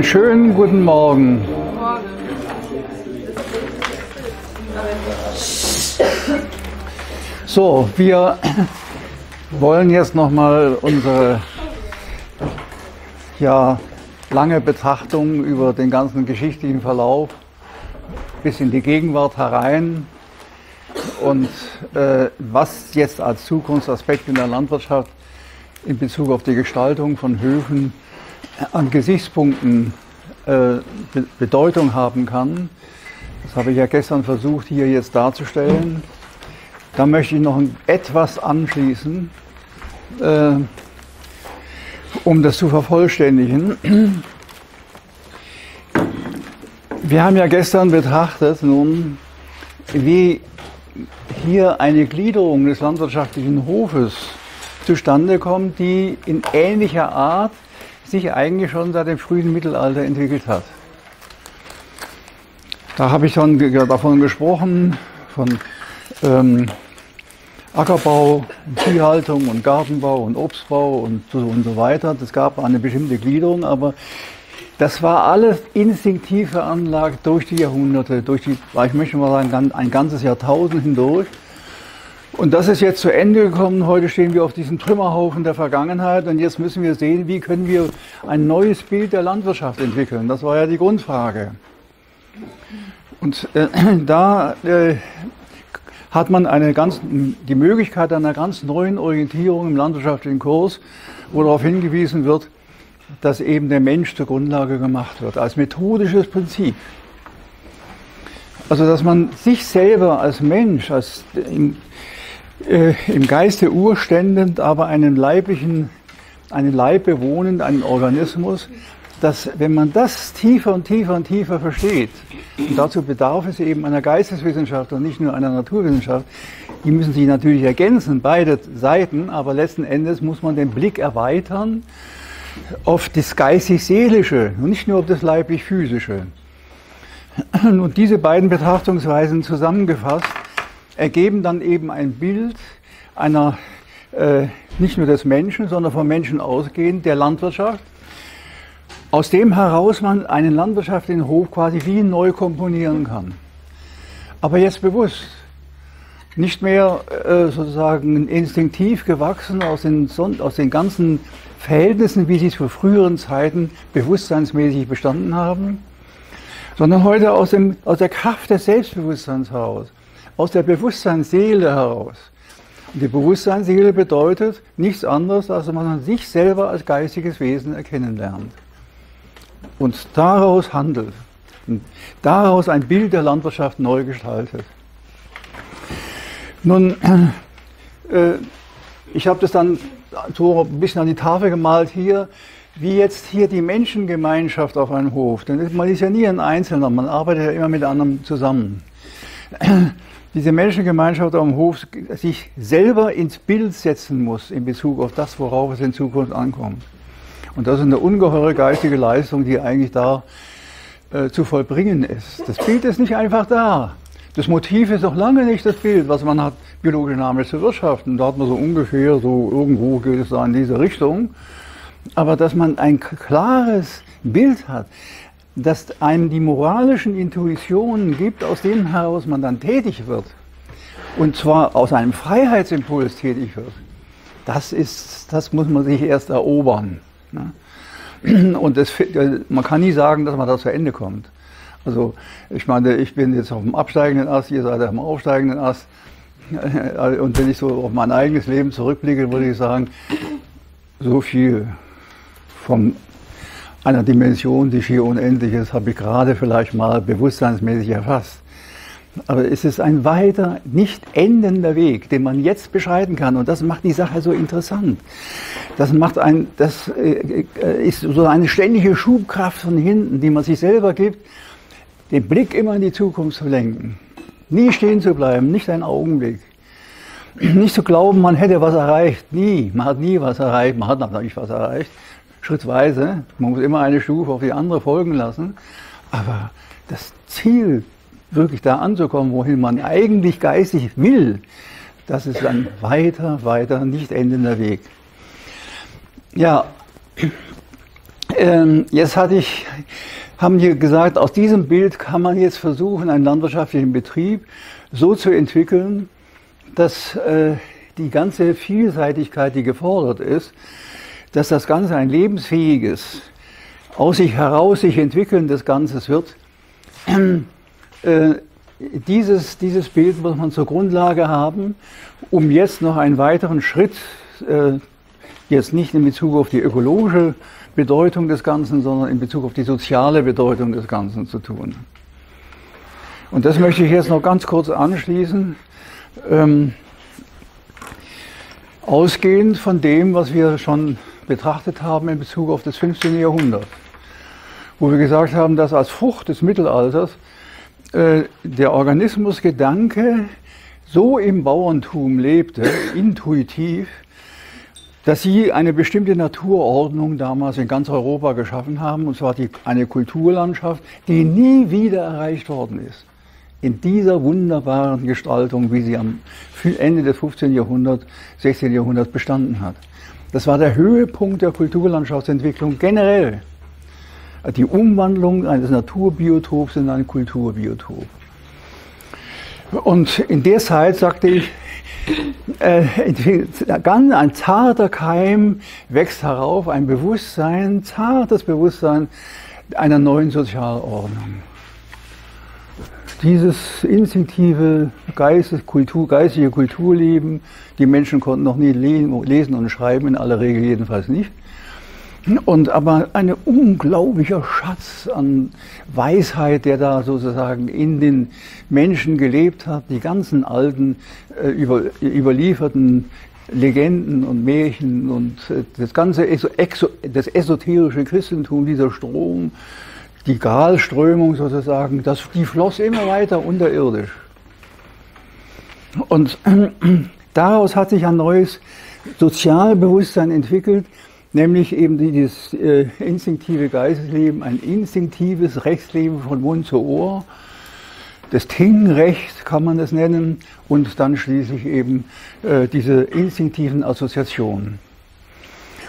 Einen schönen guten Morgen. So, wir wollen jetzt nochmal unsere ja, lange Betrachtung über den ganzen geschichtlichen Verlauf bis in die Gegenwart herein und äh, was jetzt als Zukunftsaspekt in der Landwirtschaft in Bezug auf die Gestaltung von Höfen an Gesichtspunkten äh, Bedeutung haben kann. Das habe ich ja gestern versucht, hier jetzt darzustellen. Da möchte ich noch etwas anschließen, äh, um das zu vervollständigen. Wir haben ja gestern betrachtet nun, wie hier eine Gliederung des landwirtschaftlichen Hofes zustande kommt, die in ähnlicher Art sich eigentlich schon seit dem frühen Mittelalter entwickelt hat. Da habe ich schon davon gesprochen, von ähm, Ackerbau, Viehhaltung und Gartenbau und Obstbau und so, und so weiter. Das gab eine bestimmte Gliederung, aber das war alles instinktiv veranlagt durch die Jahrhunderte, durch die, ich möchte mal sagen, ein ganzes Jahrtausend hindurch. Und das ist jetzt zu Ende gekommen. Heute stehen wir auf diesem Trümmerhaufen der Vergangenheit und jetzt müssen wir sehen, wie können wir ein neues Bild der Landwirtschaft entwickeln. Das war ja die Grundfrage. Und äh, da äh, hat man eine ganz, die Möglichkeit einer ganz neuen Orientierung im landwirtschaftlichen Kurs, wo darauf hingewiesen wird, dass eben der Mensch zur Grundlage gemacht wird, als methodisches Prinzip. Also dass man sich selber als Mensch, als im, äh, im Geiste urständend, aber einen leiblichen, einen Leib bewohnend, einen Organismus, dass wenn man das tiefer und tiefer und tiefer versteht, und dazu bedarf es eben einer Geisteswissenschaft und nicht nur einer Naturwissenschaft, die müssen sich natürlich ergänzen, beide Seiten, aber letzten Endes muss man den Blick erweitern auf das geistig-seelische und nicht nur auf das leiblich-physische. Und diese beiden Betrachtungsweisen zusammengefasst ergeben dann eben ein Bild einer, äh, nicht nur des Menschen, sondern vom Menschen ausgehend, der Landwirtschaft, aus dem heraus man einen landwirtschaftlichen Hof quasi wie neu komponieren kann. Aber jetzt bewusst. Nicht mehr äh, sozusagen instinktiv gewachsen aus den, aus den ganzen Verhältnissen, wie sie es vor früheren Zeiten bewusstseinsmäßig bestanden haben, sondern heute aus, dem, aus der Kraft des Selbstbewusstseins heraus, aus der Bewusstseinsseele heraus. Und die Bewusstseinsseele bedeutet nichts anderes, als dass man sich selber als geistiges Wesen erkennen lernt und daraus handelt und daraus ein Bild der Landwirtschaft neu gestaltet. Nun, äh, ich habe das dann so ein bisschen an die Tafel gemalt hier, wie jetzt hier die Menschengemeinschaft auf einem Hof. Denn man ist ja nie ein Einzelner, man arbeitet ja immer mit anderen zusammen. Diese Menschengemeinschaft dem Hof sich selber ins Bild setzen muss in Bezug auf das, worauf es in Zukunft ankommt. Und das ist eine ungeheure geistige Leistung, die eigentlich da äh, zu vollbringen ist. Das Bild ist nicht einfach da. Das Motiv ist noch lange nicht das Bild, was man hat, biologisch dynamisch zu wirtschaften. Da hat man so ungefähr, so irgendwo geht es da in diese Richtung. Aber dass man ein klares Bild hat, dass einem die moralischen Intuitionen gibt, aus denen heraus man dann tätig wird, und zwar aus einem Freiheitsimpuls tätig wird, das ist, das muss man sich erst erobern. Ne? Und das, man kann nie sagen, dass man da zu Ende kommt. Also ich meine, ich bin jetzt auf dem absteigenden Ast, ihr seid auf dem aufsteigenden Ast. Und wenn ich so auf mein eigenes Leben zurückblicke, würde ich sagen, so viel von einer Dimension, die schier unendlich ist, habe ich gerade vielleicht mal bewusstseinsmäßig erfasst. Aber es ist ein weiter, nicht endender Weg, den man jetzt beschreiten kann. Und das macht die Sache so interessant. Das macht ein, das äh, äh, ist so eine ständige Schubkraft von hinten, die man sich selber gibt den Blick immer in die Zukunft zu lenken. Nie stehen zu bleiben, nicht einen Augenblick. Nicht zu glauben, man hätte was erreicht. Nie. Man hat nie was erreicht. Man hat natürlich was erreicht. Schrittweise. Man muss immer eine Stufe auf die andere folgen lassen. Aber das Ziel, wirklich da anzukommen, wohin man eigentlich geistig will, das ist ein weiter, weiter, nicht endender Weg. Ja, ähm, jetzt hatte ich, haben hier gesagt, aus diesem Bild kann man jetzt versuchen, einen landwirtschaftlichen Betrieb so zu entwickeln, dass äh, die ganze Vielseitigkeit, die gefordert ist, dass das Ganze ein lebensfähiges, aus sich heraus sich entwickelndes Ganzes wird. Äh, dieses, dieses Bild muss man zur Grundlage haben, um jetzt noch einen weiteren Schritt, äh, jetzt nicht in Bezug auf die ökologische Bedeutung des Ganzen, sondern in Bezug auf die soziale Bedeutung des Ganzen zu tun. Und das möchte ich jetzt noch ganz kurz anschließen. Ähm, ausgehend von dem, was wir schon betrachtet haben in Bezug auf das 15. Jahrhundert, wo wir gesagt haben, dass als Frucht des Mittelalters äh, der Organismusgedanke so im Bauerntum lebte, intuitiv, dass sie eine bestimmte Naturordnung damals in ganz Europa geschaffen haben, und zwar die, eine Kulturlandschaft, die nie wieder erreicht worden ist. In dieser wunderbaren Gestaltung, wie sie am Ende des 15. Jahrhunderts, 16. Jahrhunderts bestanden hat. Das war der Höhepunkt der Kulturlandschaftsentwicklung generell die Umwandlung eines Naturbiotops in ein Kulturbiotop. Und in der Zeit sagte ich, äh, ganz ein zarter Keim wächst herauf, ein Bewusstsein, zartes Bewusstsein einer neuen Sozialordnung. Dieses instinktive Geistes, Kultur, geistige Kulturleben, die Menschen konnten noch nie lesen und schreiben, in aller Regel jedenfalls nicht. Und aber ein unglaublicher Schatz an Weisheit, der da sozusagen in den Menschen gelebt hat, die ganzen alten äh, über, überlieferten Legenden und Märchen und äh, das ganze das esoterische Christentum, dieser Strom, die Gralströmung sozusagen, das, die floss immer weiter unterirdisch. Und daraus hat sich ein neues Sozialbewusstsein entwickelt, nämlich eben dieses äh, instinktive Geistesleben, ein instinktives Rechtsleben von Mund zu Ohr, das Ting-Recht kann man das nennen, und dann schließlich eben äh, diese instinktiven Assoziationen.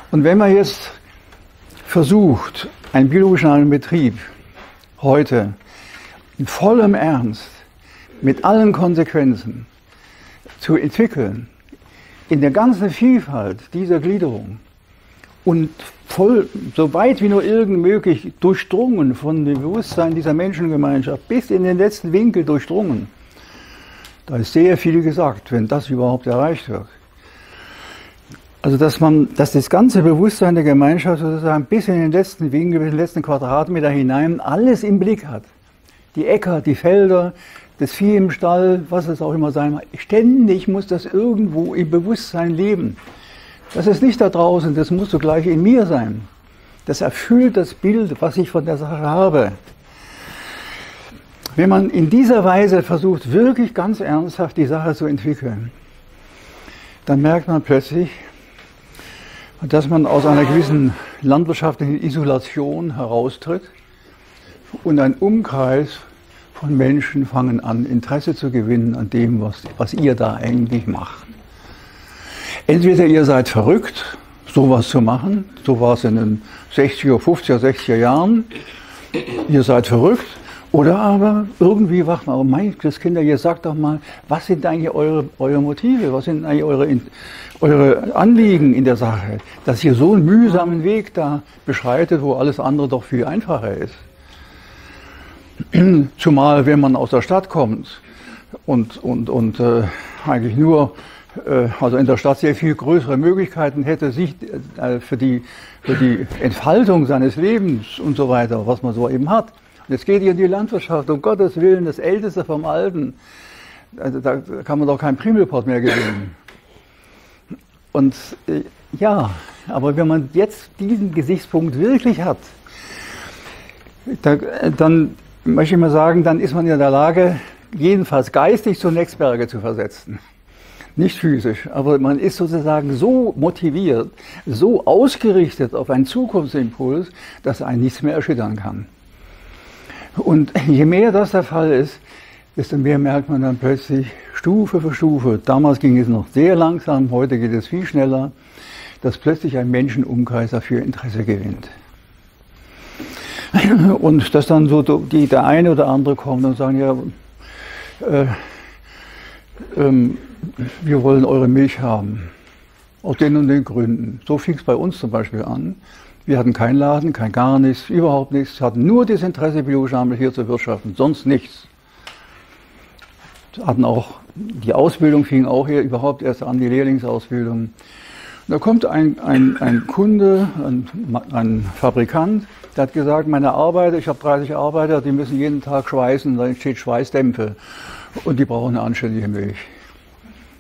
Und wenn man jetzt versucht, einen biologischen Betrieb heute in vollem Ernst, mit allen Konsequenzen zu entwickeln, in der ganzen Vielfalt dieser Gliederung, und voll, so weit wie nur irgend möglich, durchdrungen von dem Bewusstsein dieser Menschengemeinschaft, bis in den letzten Winkel durchdrungen. Da ist sehr viel gesagt, wenn das überhaupt erreicht wird. Also, dass man, dass das ganze Bewusstsein der Gemeinschaft sozusagen bis in den letzten Winkel, bis in den letzten Quadratmeter hinein alles im Blick hat. Die Äcker, die Felder, das Vieh im Stall, was es auch immer sein mag. Ständig muss das irgendwo im Bewusstsein leben. Das ist nicht da draußen, das muss gleich in mir sein. Das erfüllt das Bild, was ich von der Sache habe. Wenn man in dieser Weise versucht, wirklich ganz ernsthaft die Sache zu entwickeln, dann merkt man plötzlich, dass man aus einer gewissen landwirtschaftlichen Isolation heraustritt und ein Umkreis von Menschen fangen an, Interesse zu gewinnen an dem, was, was ihr da eigentlich macht. Entweder ihr seid verrückt, sowas zu machen, so war es in den 60er, 50er, 60er Jahren, ihr seid verrückt, oder aber irgendwie wacht man, mein Gott, Kinder, ihr sagt doch mal, was sind eigentlich eure, eure Motive, was sind eigentlich eure, eure Anliegen in der Sache, dass ihr so einen mühsamen Weg da beschreitet, wo alles andere doch viel einfacher ist. Zumal, wenn man aus der Stadt kommt und, und, und äh, eigentlich nur äh, also in der Stadt sehr viel größere Möglichkeiten hätte, sich äh, für die, für die Entfaltung seines Lebens und so weiter, was man so eben hat. Und jetzt geht ihr in die Landwirtschaft, um Gottes Willen, das Älteste vom Alten. Also da kann man doch kein Primelport mehr gewinnen. Und äh, ja, aber wenn man jetzt diesen Gesichtspunkt wirklich hat, da, dann möchte ich mal sagen, dann ist man in der Lage, jedenfalls geistig zunächst Berge zu versetzen nicht physisch, aber man ist sozusagen so motiviert, so ausgerichtet auf einen Zukunftsimpuls, dass einen nichts mehr erschüttern kann. Und je mehr das der Fall ist, desto mehr merkt man dann plötzlich Stufe für Stufe, damals ging es noch sehr langsam, heute geht es viel schneller, dass plötzlich ein Menschenumkreis dafür Interesse gewinnt. Und dass dann so die, der eine oder andere kommt und sagen, ja, äh, ähm, wir wollen eure Milch haben. Aus den und den Gründen. So fing es bei uns zum Beispiel an. Wir hatten keinen Laden, kein gar nichts, überhaupt nichts. Hatten nur das Interesse, biologische Milch hier zu wirtschaften, sonst nichts. Hatten auch, die Ausbildung fing auch hier überhaupt erst an, die Lehrlingsausbildung. Da kommt ein, ein, ein Kunde, ein, ein, Fabrikant, der hat gesagt, meine Arbeiter, ich habe 30 Arbeiter, die müssen jeden Tag schweißen, da steht Schweißdämpfe und die brauchen eine anständige Milch.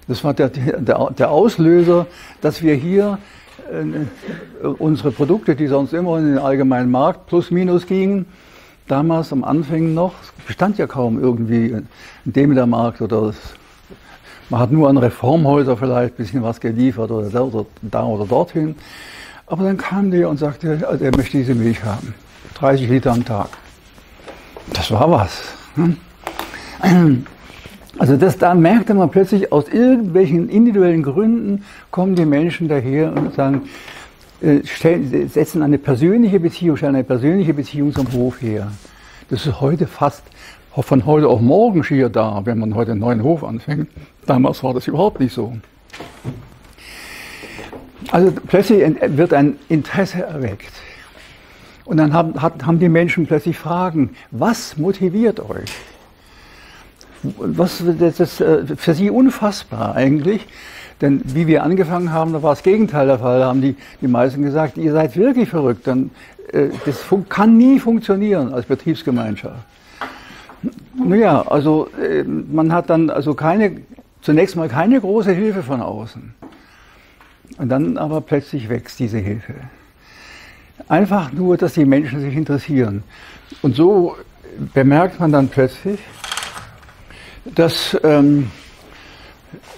Das war der, der, der Auslöser, dass wir hier äh, unsere Produkte, die sonst immer in den allgemeinen Markt plus minus gingen, damals am Anfang noch, bestand ja kaum irgendwie ein Demeter-Markt oder das, man hat nur an Reformhäuser vielleicht ein bisschen was geliefert oder da oder, da oder dorthin. Aber dann kam der und sagte, also er möchte diese Milch haben. 30 Liter am Tag. Das war was. Hm? Also das, da merkte man plötzlich, aus irgendwelchen individuellen Gründen kommen die Menschen daher und sagen, stellen, setzen eine persönliche Beziehung, stellen eine persönliche Beziehung zum Hof her. Das ist heute fast von heute auf morgen schier da, wenn man heute einen neuen Hof anfängt. Damals war das überhaupt nicht so. Also plötzlich wird ein Interesse erweckt. Und dann haben, haben die Menschen plötzlich Fragen, was motiviert euch? was, das ist äh, für sie unfassbar eigentlich. Denn wie wir angefangen haben, da war das Gegenteil der Fall. Da haben die, die meisten gesagt, ihr seid wirklich verrückt. Dann, äh, das kann nie funktionieren als Betriebsgemeinschaft. Naja, also äh, man hat dann also keine, zunächst mal keine große Hilfe von außen. Und dann aber plötzlich wächst diese Hilfe. Einfach nur, dass die Menschen sich interessieren. Und so bemerkt man dann plötzlich, dass ähm,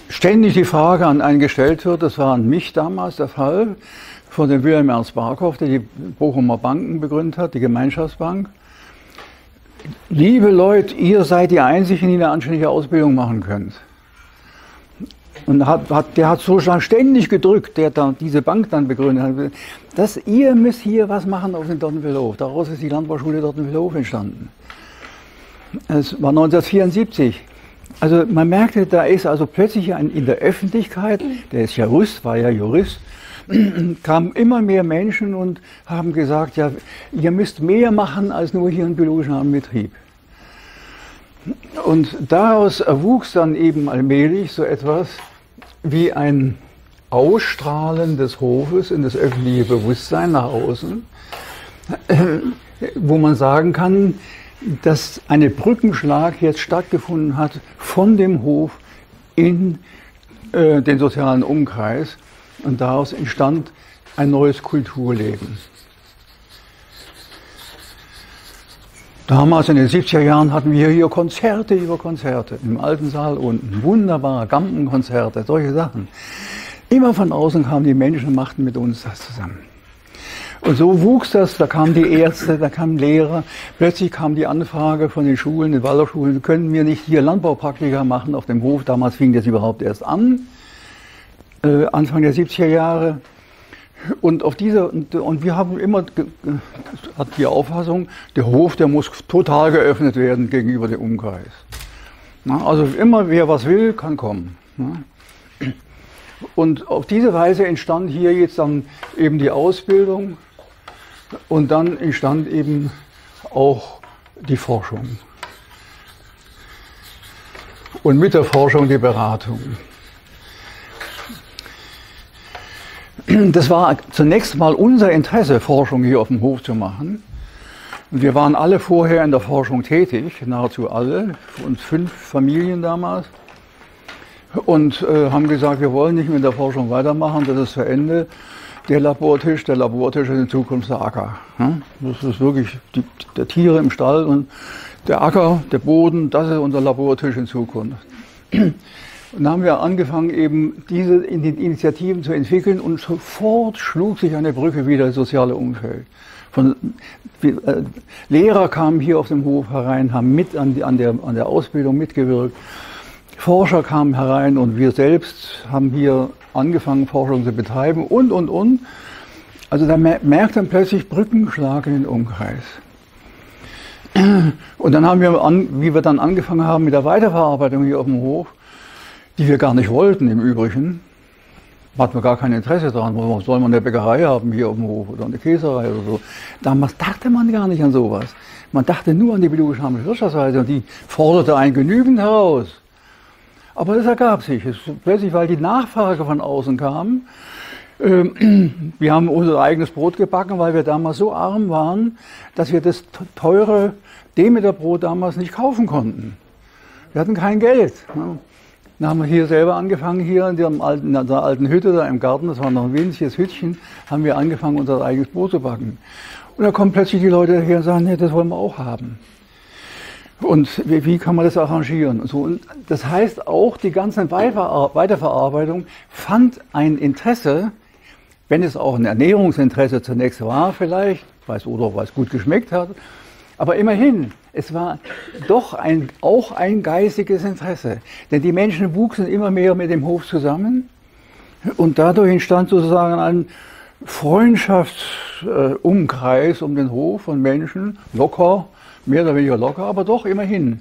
ständig die Frage an einen gestellt wird, das war an mich damals der Fall, von dem Wilhelm Ernst Barkow, der die Bochumer Banken begründet hat, die Gemeinschaftsbank. Liebe Leute, ihr seid die Einzigen, die eine anständige Ausbildung machen könnt. Und hat, hat, der hat so ständig gedrückt, der da diese Bank dann begründet hat, dass ihr müsst hier was machen auf dem Dottenwillhof. Daraus ist die Landbauschule Dottenwillhof entstanden. Es war 1974. Also man merkte, da ist also plötzlich ein, in der Öffentlichkeit, der ist ja Jurist, war ja Jurist, kamen immer mehr Menschen und haben gesagt, ja, ihr müsst mehr machen als nur hier einen biologischen Betrieb. Und daraus erwuchs dann eben allmählich so etwas wie ein Ausstrahlen des Hofes in das öffentliche Bewusstsein nach außen, wo man sagen kann, dass eine Brückenschlag jetzt stattgefunden hat von dem Hof in äh, den sozialen Umkreis und daraus entstand ein neues Kulturleben. Damals in den 70er Jahren hatten wir hier Konzerte über Konzerte im alten Saal unten, wunderbare Gampenkonzerte, solche Sachen. Immer von außen kamen die Menschen und machten mit uns das zusammen. Und so wuchs das, da kamen die Ärzte, da kamen Lehrer, plötzlich kam die Anfrage von den Schulen, den Waldorfschulen, können wir nicht hier Landbaupraktika machen auf dem Hof? Damals fing das überhaupt erst an, äh, Anfang der 70er Jahre. Und auf diese, und, und wir haben immer hat die Auffassung, der Hof, der muss total geöffnet werden gegenüber dem Umkreis. Na, also immer wer was will, kann kommen. Na. Und auf diese Weise entstand hier jetzt dann eben die Ausbildung und dann entstand eben auch die Forschung. Und mit der Forschung die Beratung. Das war zunächst mal unser Interesse, Forschung hier auf dem Hof zu machen. Wir waren alle vorher in der Forschung tätig, nahezu alle, uns fünf Familien damals. Und äh, haben gesagt, wir wollen nicht mit der Forschung weitermachen, das ist zu Ende der Labortisch, der Labortisch ist in Zukunft der Acker. Das ist wirklich die, der Tiere im Stall und der Acker, der Boden, das ist unser Labortisch in Zukunft. Und dann haben wir angefangen, eben diese Initiativen zu entwickeln und sofort schlug sich eine Brücke wieder das soziale Umfeld. Von, äh, Lehrer kamen hier auf dem Hof herein, haben mit an, die, an, der, an der Ausbildung mitgewirkt. Forscher kamen herein und wir selbst haben hier angefangen, Forschung zu betreiben und, und, und. Also da merkt man plötzlich Brückenschlag in den Umkreis. Und dann haben wir, an, wie wir dann angefangen haben mit der Weiterverarbeitung hier auf dem Hof, die wir gar nicht wollten im Übrigen, hatten wir gar kein Interesse daran. Wo soll man eine Bäckerei haben hier auf dem Hof oder eine Käserei oder so. Damals dachte man gar nicht an sowas. Man dachte nur an die biologisch-harmonische Wirtschaftsweise und die forderte einen genügend heraus. Aber das ergab sich. Es, plötzlich, weil die Nachfrage von außen kam, ähm, wir haben unser eigenes Brot gebacken, weil wir damals so arm waren, dass wir das teure Demeterbrot damals nicht kaufen konnten. Wir hatten kein Geld. Ne? Dann haben wir hier selber angefangen, hier in, alten, in der alten Hütte da im Garten, das war noch ein winziges Hütchen, haben wir angefangen, unser eigenes Brot zu backen. Und da kommen plötzlich die Leute her und sagen, nee, das wollen wir auch haben. Und wie, wie kann man das arrangieren? So. Und das heißt auch, die ganze Weiterverarbeitung fand ein Interesse, wenn es auch ein Ernährungsinteresse zunächst war vielleicht, weiß oder weil es gut geschmeckt hat, aber immerhin, es war doch ein, auch ein geistiges Interesse. Denn die Menschen wuchsen immer mehr mit dem Hof zusammen und dadurch entstand sozusagen ein Freundschaftsumkreis um den Hof von Menschen, locker, mehr oder weniger locker, aber doch immerhin.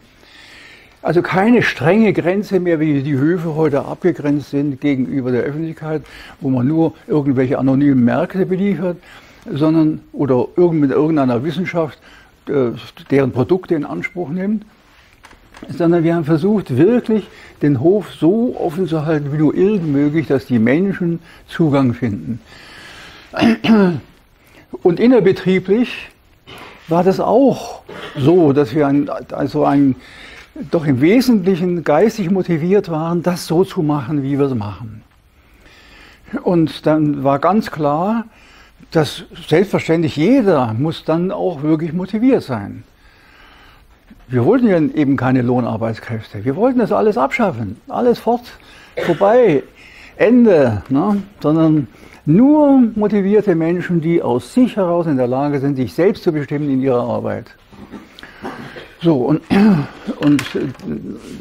Also keine strenge Grenze mehr, wie die Höfe heute abgegrenzt sind gegenüber der Öffentlichkeit, wo man nur irgendwelche anonymen Märkte beliefert, sondern oder mit irgendeiner Wissenschaft äh, deren Produkte in Anspruch nimmt, sondern wir haben versucht, wirklich den Hof so offen zu halten, wie nur irgend möglich, dass die Menschen Zugang finden. Und innerbetrieblich war das auch so, dass wir ein, also ein, doch im Wesentlichen geistig motiviert waren, das so zu machen, wie wir es machen. Und dann war ganz klar, dass selbstverständlich jeder muss dann auch wirklich motiviert sein. Wir wollten ja eben keine Lohnarbeitskräfte. Wir wollten das alles abschaffen. Alles fort, vorbei, Ende. Ne? Sondern nur motivierte Menschen, die aus sich heraus in der Lage sind, sich selbst zu bestimmen in ihrer Arbeit. So, und, und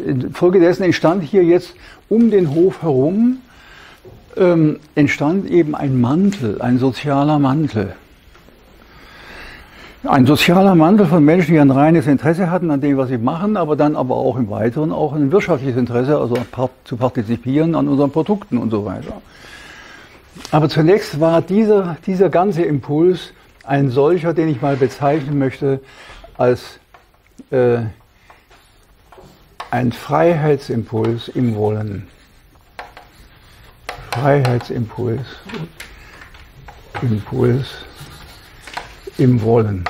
infolgedessen entstand hier jetzt um den Hof herum ähm, entstand eben ein Mantel, ein sozialer Mantel. Ein sozialer Mantel von Menschen, die ein reines Interesse hatten an dem, was sie machen, aber dann aber auch im Weiteren auch ein wirtschaftliches Interesse, also zu partizipieren an unseren Produkten und so weiter. Aber zunächst war dieser, dieser ganze Impuls ein solcher, den ich mal bezeichnen möchte als äh, ein Freiheitsimpuls im Wollen. Freiheitsimpuls, Impuls im Wollen.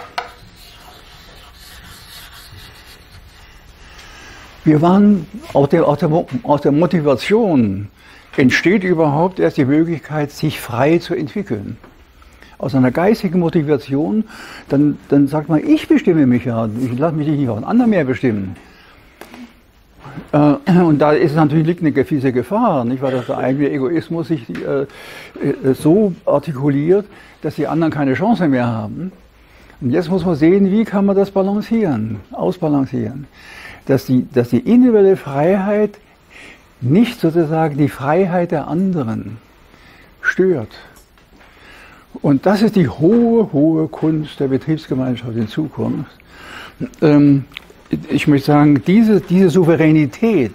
Wir waren aus der, aus, der, aus der Motivation entsteht überhaupt erst die Möglichkeit, sich frei zu entwickeln. Aus einer geistigen Motivation, dann, dann sagt man, ich bestimme mich ja, ich lasse mich nicht von anderen mehr bestimmen. Äh, und da ist natürlich liegt eine gewisse Gefahr, nicht, weil der eigene Egoismus sich äh, äh, so artikuliert, dass die anderen keine Chance mehr haben. Und jetzt muss man sehen, wie kann man das balancieren, ausbalancieren, dass die, dass die individuelle Freiheit nicht sozusagen die Freiheit der anderen stört. Und das ist die hohe, hohe Kunst der Betriebsgemeinschaft in Zukunft. Ähm, ich möchte sagen, diese, diese Souveränität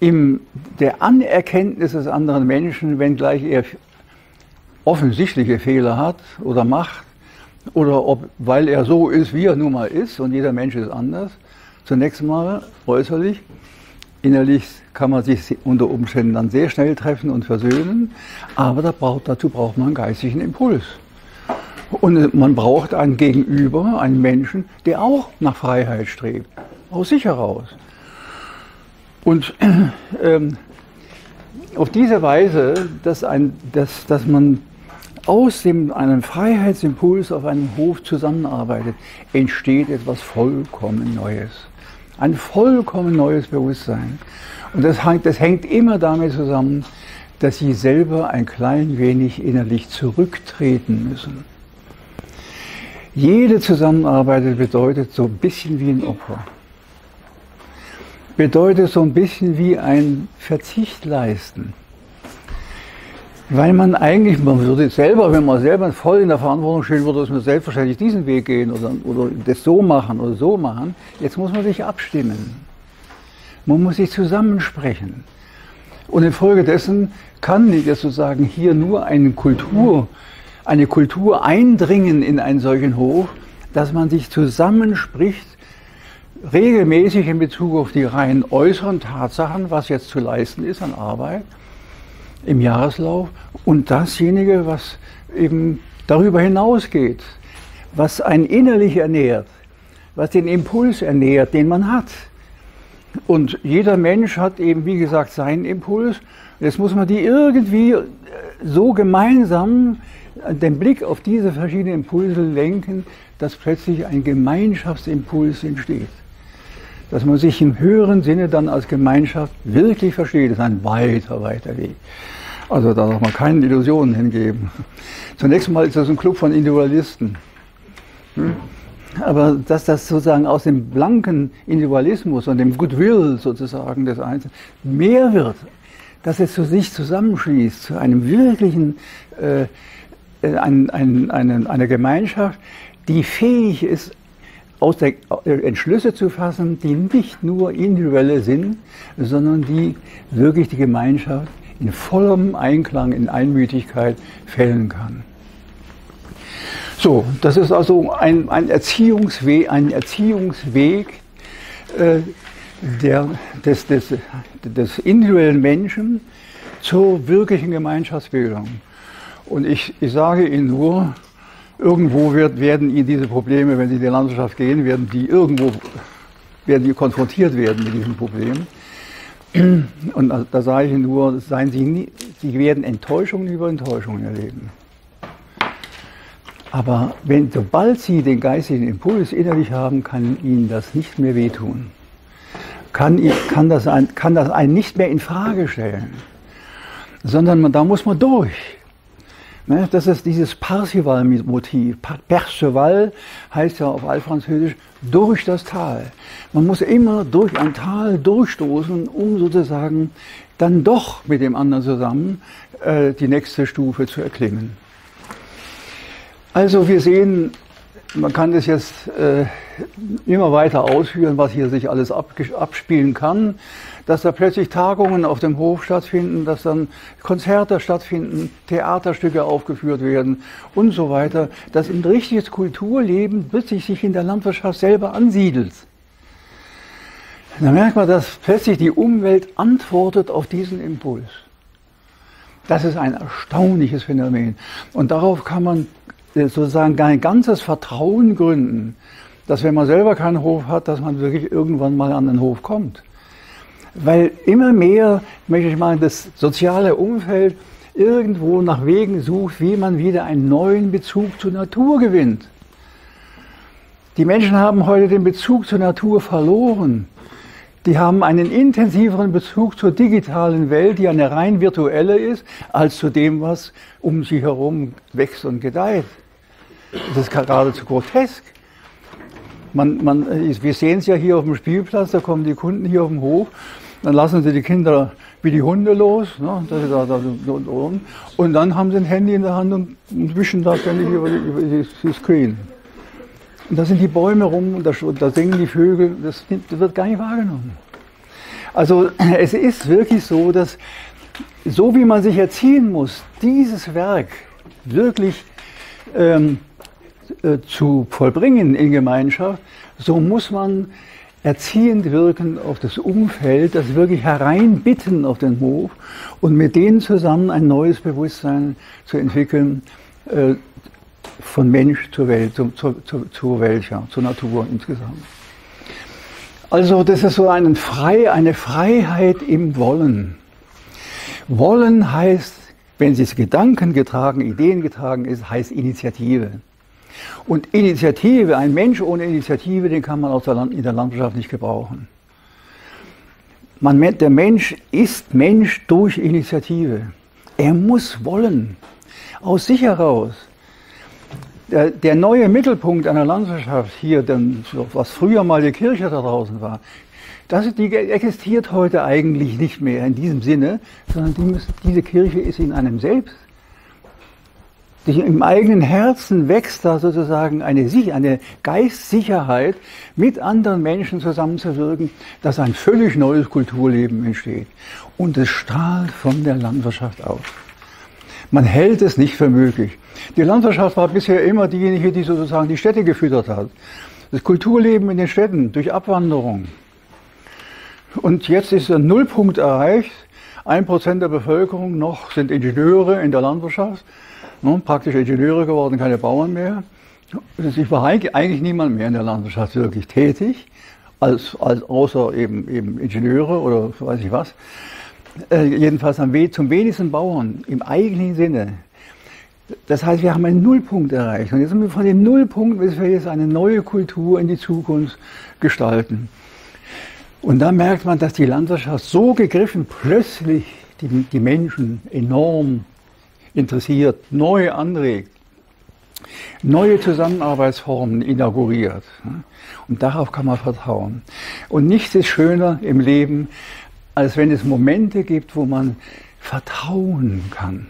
in der Anerkenntnis des anderen Menschen, wenngleich er offensichtliche Fehler hat oder macht, oder ob, weil er so ist, wie er nun mal ist, und jeder Mensch ist anders, zunächst mal äußerlich, innerlich kann man sich unter Umständen dann sehr schnell treffen und versöhnen, aber da braucht, dazu braucht man einen geistigen Impuls. Und man braucht einen Gegenüber, einen Menschen, der auch nach Freiheit strebt, aus sich heraus. Und ähm, auf diese Weise, dass, ein, dass, dass man aus dem, einem Freiheitsimpuls auf einem Hof zusammenarbeitet, entsteht etwas vollkommen Neues. Ein vollkommen neues Bewusstsein. Und das hängt, das hängt immer damit zusammen, dass sie selber ein klein wenig innerlich zurücktreten müssen. Jede Zusammenarbeit bedeutet so ein bisschen wie ein Opfer. Bedeutet so ein bisschen wie ein Verzicht leisten. Weil man eigentlich, man würde selber, wenn man selber voll in der Verantwortung stehen würde, dass man selbstverständlich diesen Weg gehen oder, oder das so machen oder so machen. Jetzt muss man sich abstimmen. Man muss sich zusammensprechen. Und infolgedessen kann jetzt sozusagen hier nur eine Kultur, eine Kultur eindringen in einen solchen Hof, dass man sich zusammenspricht, regelmäßig in Bezug auf die rein äußeren Tatsachen, was jetzt zu leisten ist an Arbeit im Jahreslauf und dasjenige, was eben darüber hinausgeht, was einen innerlich ernährt, was den Impuls ernährt, den man hat. Und jeder Mensch hat eben, wie gesagt, seinen Impuls. Jetzt muss man die irgendwie äh, so gemeinsam den Blick auf diese verschiedenen Impulse lenken, dass plötzlich ein Gemeinschaftsimpuls entsteht. Dass man sich im höheren Sinne dann als Gemeinschaft wirklich versteht, ist ein weiter, weiter Weg. Also da darf man keine Illusionen hingeben. Zunächst mal ist das ein Club von Individualisten. Hm? Aber dass das sozusagen aus dem blanken Individualismus und dem Goodwill sozusagen des Einzelnen mehr wird, dass es zu sich zusammenschließt, zu einem wirklichen, äh, ein, ein, eine, eine Gemeinschaft, die fähig ist, aus der äh, Entschlüsse zu fassen, die nicht nur individuelle sind, sondern die wirklich die Gemeinschaft in vollem Einklang, in Einmütigkeit fällen kann. So, das ist also ein, ein Erziehungsweg, ein Erziehungsweg äh, der, des, des, des individuellen Menschen zur wirklichen Gemeinschaftsbildung. Und ich, ich sage Ihnen nur, irgendwo wird, werden Ihnen diese Probleme, wenn Sie in die Landwirtschaft gehen, werden die irgendwo werden die konfrontiert werden mit diesem Problem. Und da, sage ich nur, seien Sie, nie, Sie werden Enttäuschungen über Enttäuschungen erleben. Aber wenn, sobald Sie den geistigen Impuls innerlich haben, kann Ihnen das nicht mehr wehtun. Kann, kann, das, ein, kann das einen nicht mehr in Frage stellen. Sondern man, da muss man durch. Ne, das ist dieses Parsival-Motiv. Perceval heißt ja auf Altfranzösisch durch das Tal. Man muss immer durch ein Tal durchstoßen, um sozusagen dann doch mit dem anderen zusammen äh, die nächste Stufe zu erklimmen. Also wir sehen, man kann das jetzt äh, immer weiter ausführen, was hier sich alles abspielen kann, dass da plötzlich Tagungen auf dem Hof stattfinden, dass dann Konzerte stattfinden, Theaterstücke aufgeführt werden und so weiter, dass ein richtiges Kulturleben plötzlich sich in der Landwirtschaft selber ansiedelt. Da merkt man, dass plötzlich die Umwelt antwortet auf diesen Impuls. Das ist ein erstaunliches Phänomen. Und darauf kann man sozusagen ein ganzes Vertrauen gründen, dass wenn man selber keinen Hof hat, dass man wirklich irgendwann mal an den Hof kommt. Weil immer mehr, möchte ich mal, das soziale Umfeld irgendwo nach Wegen sucht, wie man wieder einen neuen Bezug zur Natur gewinnt. Die Menschen haben heute den Bezug zur Natur verloren. Die haben einen intensiveren Bezug zur digitalen Welt, die eine rein virtuelle ist, als zu dem, was um sie herum wächst und gedeiht. Das ist geradezu grotesk. Man, man, wir sehen es ja hier auf dem Spielplatz, da kommen die Kunden hier auf dem Hof, dann lassen sie die Kinder wie die Hunde los, ne, da, da, da, und dann haben sie ein Handy in der Hand und, wischen da ständig über die, über die Screen. Und da sind die Bäume rum und da, da singen die Vögel, das, das wird gar nicht wahrgenommen. Also es ist wirklich so, dass so wie man sich erziehen muss, dieses Werk wirklich ähm, äh, zu vollbringen in Gemeinschaft, so muss man erziehend wirken auf das Umfeld, das wirklich hereinbitten auf den Hof und mit denen zusammen ein neues Bewusstsein zu entwickeln, äh, von Mensch zur Welt, zu, zu, zu, zur Welt, zur Natur insgesamt. Also das ist so eine, Frei, eine Freiheit im Wollen. Wollen heißt, wenn es Gedanken getragen, Ideen getragen ist, heißt Initiative. Und Initiative, ein Mensch ohne Initiative, den kann man der Land, in der Landwirtschaft nicht gebrauchen. Man, der Mensch ist Mensch durch Initiative. Er muss wollen, aus sich heraus. Der, der neue Mittelpunkt einer Landwirtschaft hier, denn, was früher mal die Kirche da draußen war, Das, die existiert heute eigentlich nicht mehr in diesem Sinne, sondern die diese Kirche ist in einem selbst. Im eigenen Herzen wächst da sozusagen eine, eine Geistsicherheit, mit anderen Menschen zusammenzuwirken, dass ein völlig neues Kulturleben entsteht. Und es strahlt von der Landwirtschaft aus. Man hält es nicht für möglich. Die Landwirtschaft war bisher immer diejenige, die sozusagen die Städte gefüttert hat. Das Kulturleben in den Städten durch Abwanderung. Und jetzt ist der Nullpunkt erreicht. Ein Prozent der Bevölkerung noch sind Ingenieure in der Landwirtschaft ne, praktisch Ingenieure geworden, keine Bauern mehr. Es war eigentlich niemand mehr in der Landwirtschaft wirklich tätig, als, als außer eben, eben Ingenieure oder weiß ich was. Äh, jedenfalls am We zum wenigsten Bauern im eigentlichen Sinne. Das heißt, wir haben einen Nullpunkt erreicht. Und jetzt sind wir von dem Nullpunkt, bis wir jetzt eine neue Kultur in die Zukunft gestalten. Und da merkt man, dass die Landwirtschaft so gegriffen plötzlich die, die Menschen enorm interessiert, neu anregt, neue Zusammenarbeitsformen inauguriert. Und darauf kann man vertrauen. Und nichts ist schöner im Leben, als wenn es Momente gibt, wo man vertrauen kann.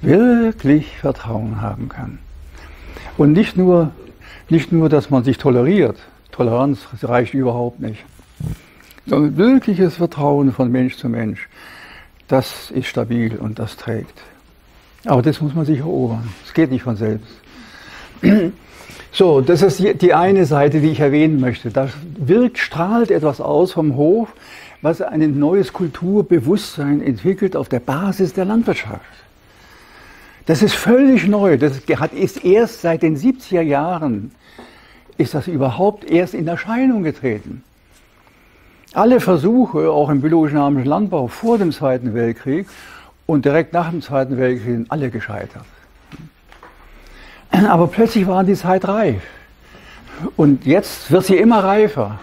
Wirklich Vertrauen haben kann. Und nicht nur, nicht nur, dass man sich toleriert. Toleranz reicht überhaupt nicht. Sondern wirkliches Vertrauen von Mensch zu Mensch das ist stabil und das trägt. Aber das muss man sich erobern. Es geht nicht von selbst. So, das ist die eine Seite, die ich erwähnen möchte. Da wirkt, strahlt etwas aus vom Hof, was ein neues Kulturbewusstsein entwickelt auf der Basis der Landwirtschaft. Das ist völlig neu. Das ist erst seit den 70er Jahren ist das überhaupt erst in Erscheinung getreten. Alle Versuche, auch im biologisch-dynamischen Landbau vor dem Zweiten Weltkrieg und direkt nach dem Zweiten Weltkrieg, sind alle gescheitert. Aber plötzlich war die Zeit reif. Und jetzt wird sie immer reifer.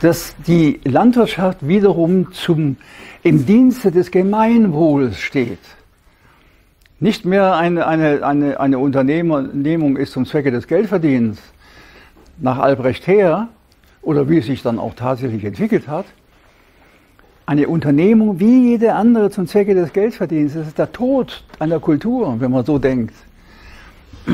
Dass die Landwirtschaft wiederum zum, im Dienste des Gemeinwohls steht. Nicht mehr eine, eine, eine, eine Unternehmung ist zum Zwecke des Geldverdienens nach Albrecht her, oder wie es sich dann auch tatsächlich entwickelt hat, eine Unternehmung wie jede andere zum Zwecke des Geldverdienens. Das ist der Tod einer Kultur, wenn man so denkt.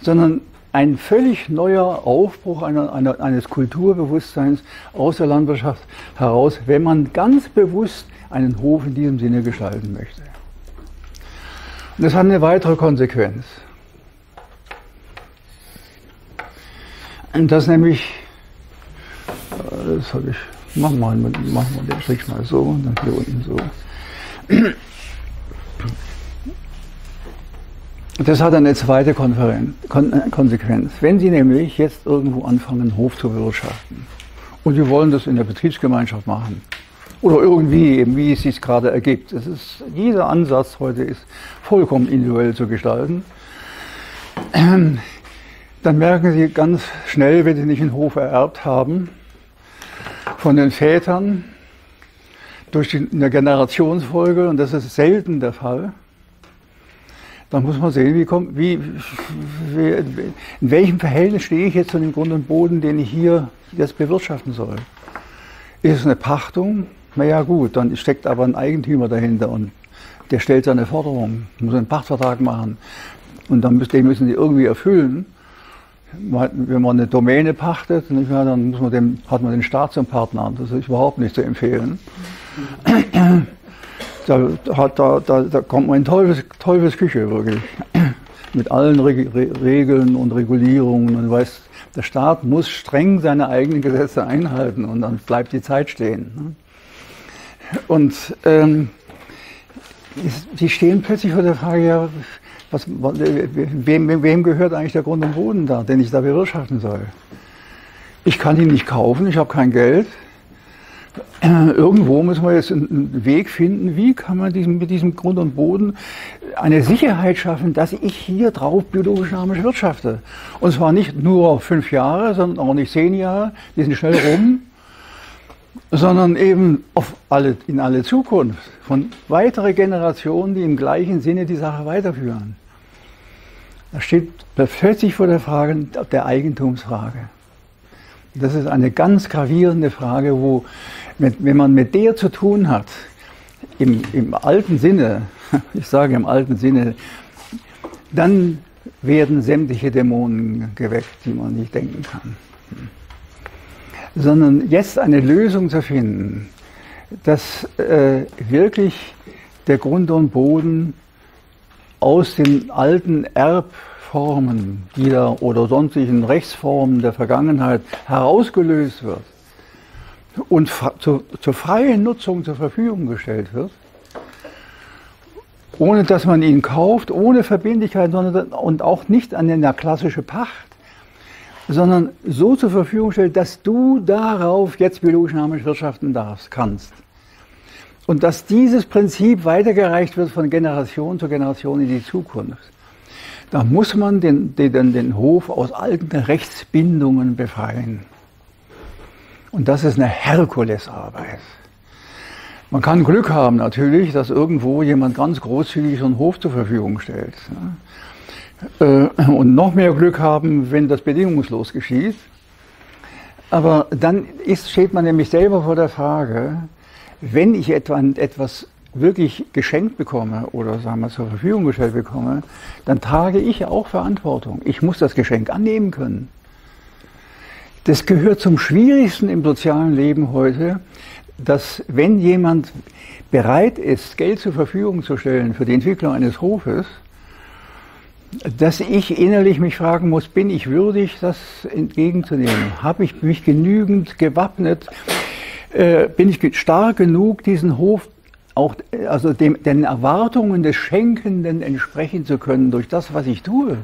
Sondern ein völlig neuer Aufbruch einer, einer, eines Kulturbewusstseins aus der Landwirtschaft heraus, wenn man ganz bewusst einen Hof in diesem Sinne gestalten möchte. Und das hat eine weitere Konsequenz. Und das nämlich das habe ich, mach mal, mach mal den Strich mal so und dann hier unten so. Das hat eine zweite Konferenz, Kon äh, Konsequenz. Wenn Sie nämlich jetzt irgendwo anfangen, einen Hof zu bewirtschaften und Sie wollen das in der Betriebsgemeinschaft machen oder irgendwie, eben wie es sich gerade ergibt. Es ist, jeder Ansatz heute ist vollkommen individuell zu gestalten. Dann merken Sie ganz schnell, wenn Sie nicht einen Hof ererbt haben, von den Vätern durch die, eine Generationsfolge, und das ist selten der Fall, dann muss man sehen, wie wie, in welchem Verhältnis stehe ich jetzt zu dem Grund und Boden, den ich hier jetzt bewirtschaften soll. Ist es eine Pachtung? Naja gut, dann steckt aber ein Eigentümer dahinter und der stellt seine Forderung, muss einen Pachtvertrag machen und dann müssen, den müssen sie irgendwie erfüllen wenn man eine Domäne pachtet, dann muss man dem, hat man den Staat zum Partner. Das ist überhaupt nicht zu empfehlen. Da, da, da, da kommt man in Teufels, Teufelsküche wirklich. Mit allen Re Regeln und Regulierungen. Und weiß, der Staat muss streng seine eigenen Gesetze einhalten und dann bleibt die Zeit stehen. Ne? Und ähm, sie stehen plötzlich vor der Frage, ja, was, wem, wem gehört eigentlich der Grund und Boden da, den ich da bewirtschaften soll? Ich kann ihn nicht kaufen, ich habe kein Geld. Irgendwo müssen wir jetzt einen Weg finden, wie kann man diesem, mit diesem Grund und Boden eine Sicherheit schaffen, dass ich hier drauf biologisch-dynamisch wirtschafte. Und zwar nicht nur fünf Jahre, sondern auch nicht zehn Jahre, die sind schnell rum, sondern eben auf alle, in alle Zukunft von weitere Generationen, die im gleichen Sinne die Sache weiterführen. Da steht plötzlich vor der Frage der Eigentumsfrage. Das ist eine ganz gravierende Frage, wo, wenn man mit der zu tun hat, im, im alten Sinne, ich sage im alten Sinne, dann werden sämtliche Dämonen geweckt, die man nicht denken kann. Sondern jetzt eine Lösung zu finden, dass äh, wirklich der Grund und Boden aus den alten Erbformen dieser oder sonstigen Rechtsformen der Vergangenheit herausgelöst wird und zu, zur freien Nutzung zur Verfügung gestellt wird, ohne dass man ihn kauft, ohne Verbindlichkeit sondern, und auch nicht an eine klassische Pacht, sondern so zur Verfügung stellt, dass du darauf jetzt biodynamisch wirtschaften darfst, kannst. Und dass dieses Prinzip weitergereicht wird von Generation zu Generation in die Zukunft. Da muss man den, den, den Hof aus alten Rechtsbindungen befreien. Und das ist eine Herkulesarbeit. Man kann Glück haben natürlich, dass irgendwo jemand ganz großzügig so einen Hof zur Verfügung stellt. Äh, und noch mehr Glück haben, wenn das bedingungslos geschieht. Aber dann ist, steht man nämlich selber vor der Frage, wenn ich etwa etwas wirklich geschenkt bekomme oder sagen wir zur Verfügung gestellt bekomme, dann trage ich auch Verantwortung. Ich muss das Geschenk annehmen können. Das gehört zum Schwierigsten im sozialen Leben heute, dass wenn jemand bereit ist, Geld zur Verfügung zu stellen für die Entwicklung eines Hofes, dass ich innerlich mich fragen muss, bin ich würdig, das entgegenzunehmen? Habe ich mich genügend gewappnet? Äh, bin ich stark genug, diesen Hof auch also dem, den Erwartungen des Schenkenden entsprechen zu können durch das, was ich tue?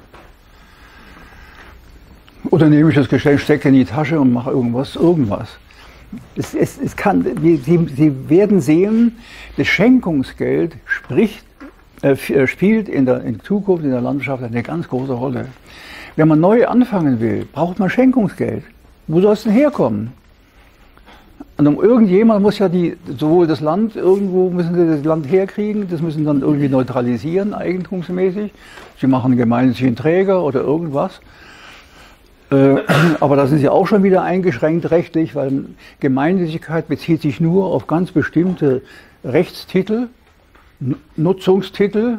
Oder nehme ich das Geschenk, stecke in die Tasche und mache irgendwas, irgendwas. Es, es, es kann, Sie, Sie werden sehen, das Schenkungsgeld spricht, äh, äh, spielt in der in Zukunft in der Landschaft eine ganz große Rolle. Wenn man neu anfangen will, braucht man Schenkungsgeld. Wo soll es denn herkommen? Und um irgendjemand muss ja die, sowohl das Land, irgendwo müssen sie das Land herkriegen, das müssen dann irgendwie neutralisieren, eigentumsmäßig. Sie machen gemeinnützigen Träger oder irgendwas. Äh, aber da sind sie auch schon wieder eingeschränkt rechtlich, weil Gemeinnützigkeit bezieht sich nur auf ganz bestimmte Rechtstitel, Nutzungstitel.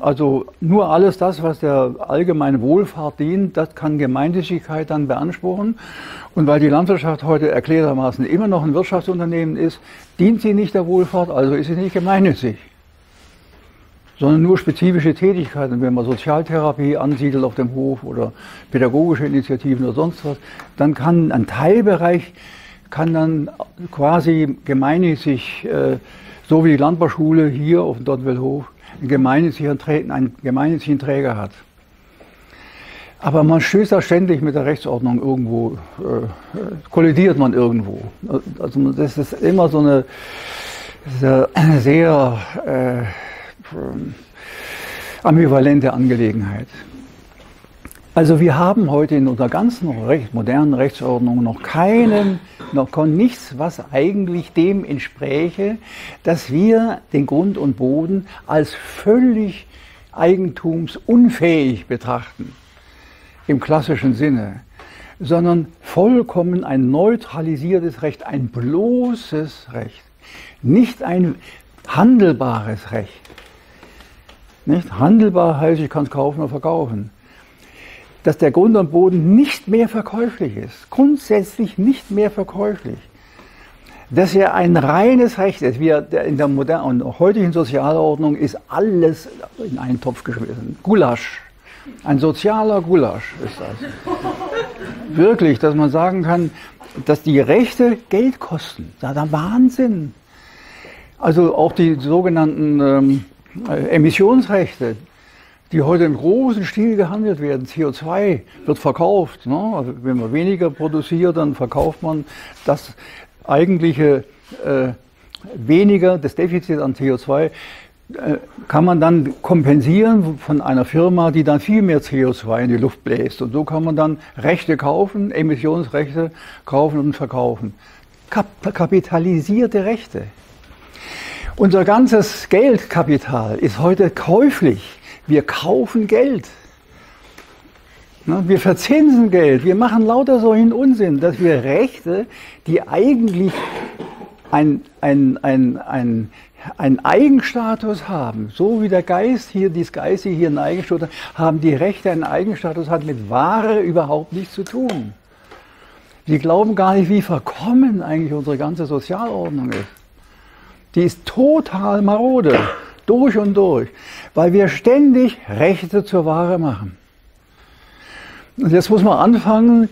Also nur alles das, was der allgemeinen Wohlfahrt dient, das kann Gemeinnützigkeit dann beanspruchen. Und weil die Landwirtschaft heute erklärtermaßen immer noch ein Wirtschaftsunternehmen ist, dient sie nicht der Wohlfahrt, also ist sie nicht gemeinnützig sondern nur spezifische Tätigkeiten. Wenn man Sozialtherapie ansiedelt auf dem Hof oder pädagogische Initiativen oder sonst was, dann kann ein Teilbereich kann dann quasi gemeinnützig, äh, so wie die Landbauschule hier auf dem Dottwellhof, einen gemeinnützigen, einen gemeinnützigen Träger hat. Aber man stößt da ständig mit der Rechtsordnung irgendwo, äh, kollidiert man irgendwo. Also das ist immer so eine sehr, sehr äh, ambivalente Angelegenheit. Also wir haben heute in unserer ganzen recht, modernen Rechtsordnung noch keinen, noch nichts, was eigentlich dem entspräche, dass wir den Grund und Boden als völlig eigentumsunfähig betrachten, im klassischen Sinne, sondern vollkommen ein neutralisiertes Recht, ein bloßes Recht, nicht ein handelbares Recht. Nicht? Handelbar heißt, ich kann es kaufen oder verkaufen. Dass der Grund und Boden nicht mehr verkäuflich ist, grundsätzlich nicht mehr verkäuflich. Dass er ein reines Recht ist, wie in der modernen und heutigen Sozialordnung ist alles in einen Topf geschmissen. Gulasch. Ein sozialer Gulasch ist das. Wirklich, dass man sagen kann, dass die Rechte Geld kosten. Ist der Wahnsinn. Also auch die sogenannten ähm, äh, Emissionsrechte, die heute im großen Stil gehandelt werden. CO2 wird verkauft. Ne? Also wenn man weniger produziert, dann verkauft man das eigentliche äh, weniger, das Defizit an CO2 äh, kann man dann kompensieren von einer Firma, die dann viel mehr CO2 in die Luft bläst. Und so kann man dann Rechte kaufen, Emissionsrechte kaufen und verkaufen. Kap kapitalisierte Rechte. Unser ganzes Geldkapital ist heute käuflich. Wir kaufen Geld. Ne? Wir verzinsen Geld, wir machen lauter solchen Unsinn, dass wir Rechte, die eigentlich ein, ein, ein, einen Eigenstatus haben, so wie der Geist hier, dieses Geistige hier einen Eigenstatus haben die Rechte einen Eigenstatus, hat mit Ware überhaupt nichts zu tun. Sie glauben gar nicht, wie verkommen eigentlich unsere ganze Sozialordnung ist. Die ist total marode, durch und durch, weil wir ständig Rechte zur Ware machen. Und jetzt muss man anfangen,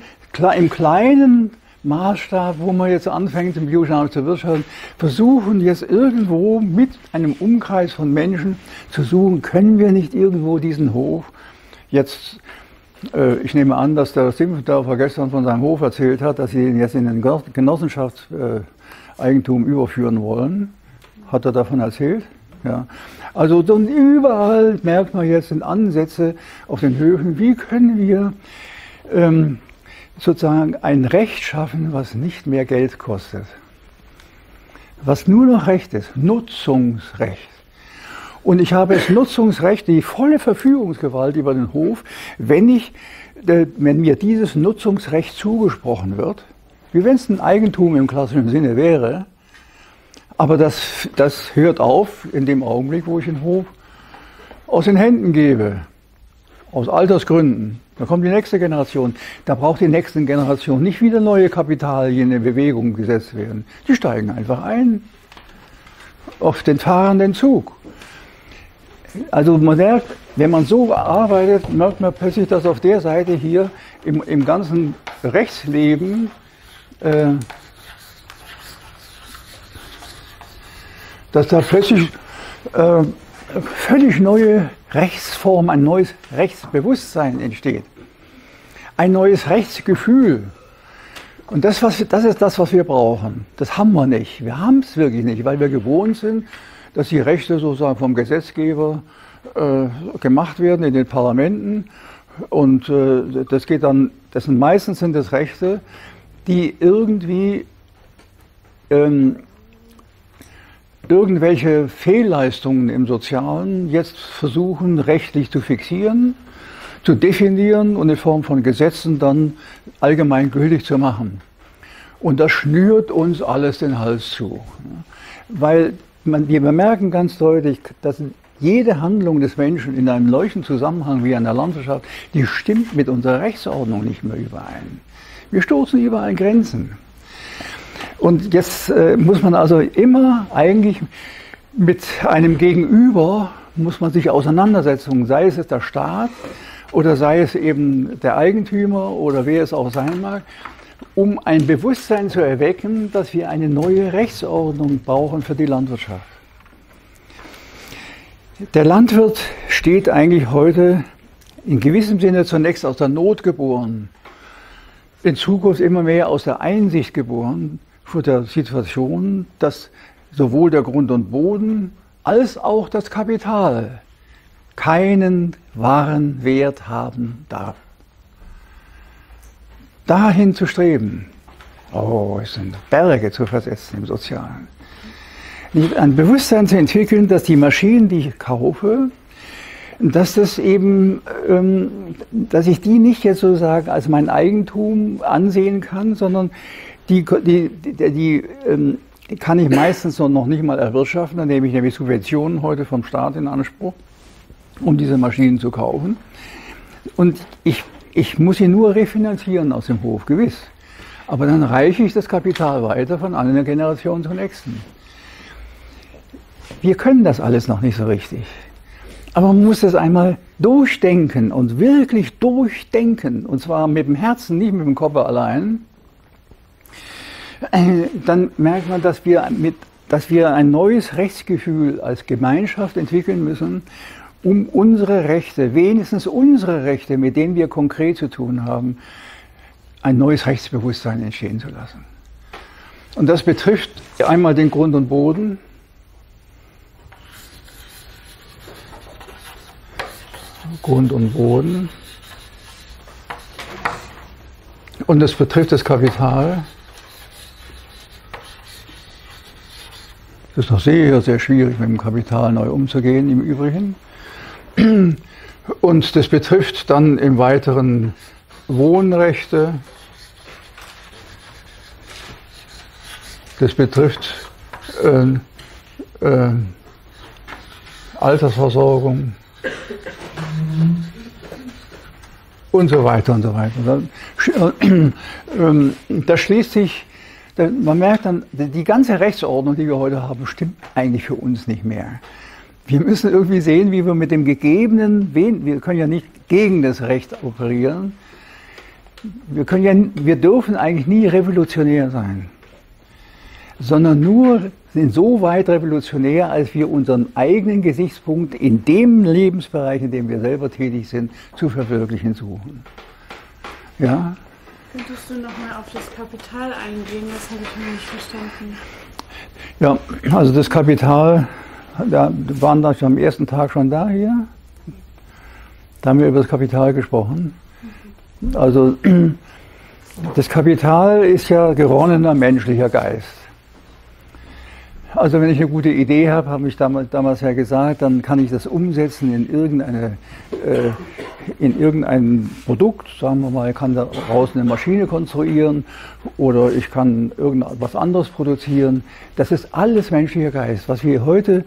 im kleinen Maßstab, wo man jetzt anfängt, im Biojournal zu wirtschaften, versuchen jetzt irgendwo mit einem Umkreis von Menschen zu suchen, können wir nicht irgendwo diesen Hof jetzt, äh, ich nehme an, dass der Simpfendorfer gestern von seinem Hof erzählt hat, dass sie ihn jetzt in den Genossenschaftseigentum äh, überführen wollen. Hat er davon erzählt? Ja. Also dann überall merkt man jetzt in Ansätze auf den Höfen, wie können wir ähm, sozusagen ein Recht schaffen, was nicht mehr Geld kostet. Was nur noch Recht ist, Nutzungsrecht. Und ich habe das Nutzungsrecht, die volle Verfügungsgewalt über den Hof, wenn, ich, äh, wenn mir dieses Nutzungsrecht zugesprochen wird, wie wenn es ein Eigentum im klassischen Sinne wäre, aber das, das hört auf in dem Augenblick, wo ich den Hof aus den Händen gebe. Aus Altersgründen. Da kommt die nächste Generation. Da braucht die nächste Generation nicht wieder neue Kapitalien in Bewegung gesetzt werden. Die steigen einfach ein auf den fahrenden Zug. Also man merkt, wenn man so arbeitet, merkt man plötzlich, dass auf der Seite hier im, im ganzen Rechtsleben äh, dass da plötzlich äh, völlig neue Rechtsform, ein neues Rechtsbewusstsein entsteht. Ein neues Rechtsgefühl. Und das, was, das ist das, was wir brauchen. Das haben wir nicht. Wir haben es wirklich nicht, weil wir gewohnt sind, dass die Rechte sozusagen vom Gesetzgeber äh, gemacht werden in den Parlamenten. Und äh, das geht dann, das sind meistens sind das Rechte, die irgendwie ähm, irgendwelche Fehlleistungen im Sozialen jetzt versuchen rechtlich zu fixieren, zu definieren und in Form von Gesetzen dann allgemeingültig zu machen. Und das schnürt uns alles den Hals zu. Weil man, wir bemerken ganz deutlich, dass jede Handlung des Menschen in einem solchen Zusammenhang wie in der Landwirtschaft, die stimmt mit unserer Rechtsordnung nicht mehr überein. Wir stoßen überall Grenzen. Und jetzt äh, muss man also immer eigentlich mit einem Gegenüber, muss man sich auseinandersetzen, sei es der Staat oder sei es eben der Eigentümer oder wer es auch sein mag, um ein Bewusstsein zu erwecken, dass wir eine neue Rechtsordnung brauchen für die Landwirtschaft. Der Landwirt steht eigentlich heute in gewissem Sinne zunächst aus der Not geboren, in Zukunft immer mehr aus der Einsicht geboren, vor der Situation, dass sowohl der Grund und Boden als auch das Kapital keinen wahren Wert haben darf. Dahin zu streben, oh, es sind Berge zu versetzen im Sozialen. Ein Bewusstsein zu entwickeln, dass die Maschinen, die ich kaufe, dass das eben, ähm, dass ich die nicht jetzt sozusagen als mein Eigentum ansehen kann, sondern die, die, die, die ähm, kann ich meistens noch nicht mal erwirtschaften. Dann nehme ich nämlich Subventionen heute vom Staat in Anspruch, um diese Maschinen zu kaufen. Und ich, ich muss sie nur refinanzieren aus dem Hof, gewiss. Aber dann reiche ich das Kapital weiter von einer Generation zur nächsten. Wir können das alles noch nicht so richtig. Aber man muss das einmal durchdenken und wirklich durchdenken. Und zwar mit dem Herzen, nicht mit dem Kopf allein. Äh, dann merkt man, dass wir, mit, dass wir ein neues Rechtsgefühl als Gemeinschaft entwickeln müssen, um unsere Rechte, wenigstens unsere Rechte, mit denen wir konkret zu tun haben, ein neues Rechtsbewusstsein entstehen zu lassen. Und das betrifft einmal den Grund und Boden. Grund und Boden. Und das betrifft das Kapital. Es ist noch sehr, sehr schwierig, mit dem Kapital neu umzugehen im Übrigen. Und das betrifft dann im Weiteren Wohnrechte, das betrifft äh, äh, Altersversorgung und so weiter und so weiter. Ähm, da schließt sich, man merkt dann, die ganze Rechtsordnung, die wir heute haben, stimmt eigentlich für uns nicht mehr. Wir müssen irgendwie sehen, wie wir mit dem Gegebenen, wir können ja nicht gegen das Recht operieren. Wir, können ja, wir dürfen eigentlich nie revolutionär sein, sondern nur insoweit revolutionär, als wir unseren eigenen Gesichtspunkt in dem Lebensbereich, in dem wir selber tätig sind, zu verwirklichen suchen. Ja? Könntest du nochmal auf das Kapital eingehen? Das habe ich noch nicht verstanden. Ja, also das Kapital da waren schon am ersten Tag schon da hier. Da haben wir über das Kapital gesprochen. Also das Kapital ist ja geronnener menschlicher Geist. Also wenn ich eine gute Idee habe, habe ich damals, damals ja gesagt, dann kann ich das umsetzen in irgendeine, äh, in irgendein Produkt. Sagen wir mal, ich kann daraus eine Maschine konstruieren oder ich kann irgendwas anderes produzieren. Das ist alles menschlicher Geist. Was wir heute,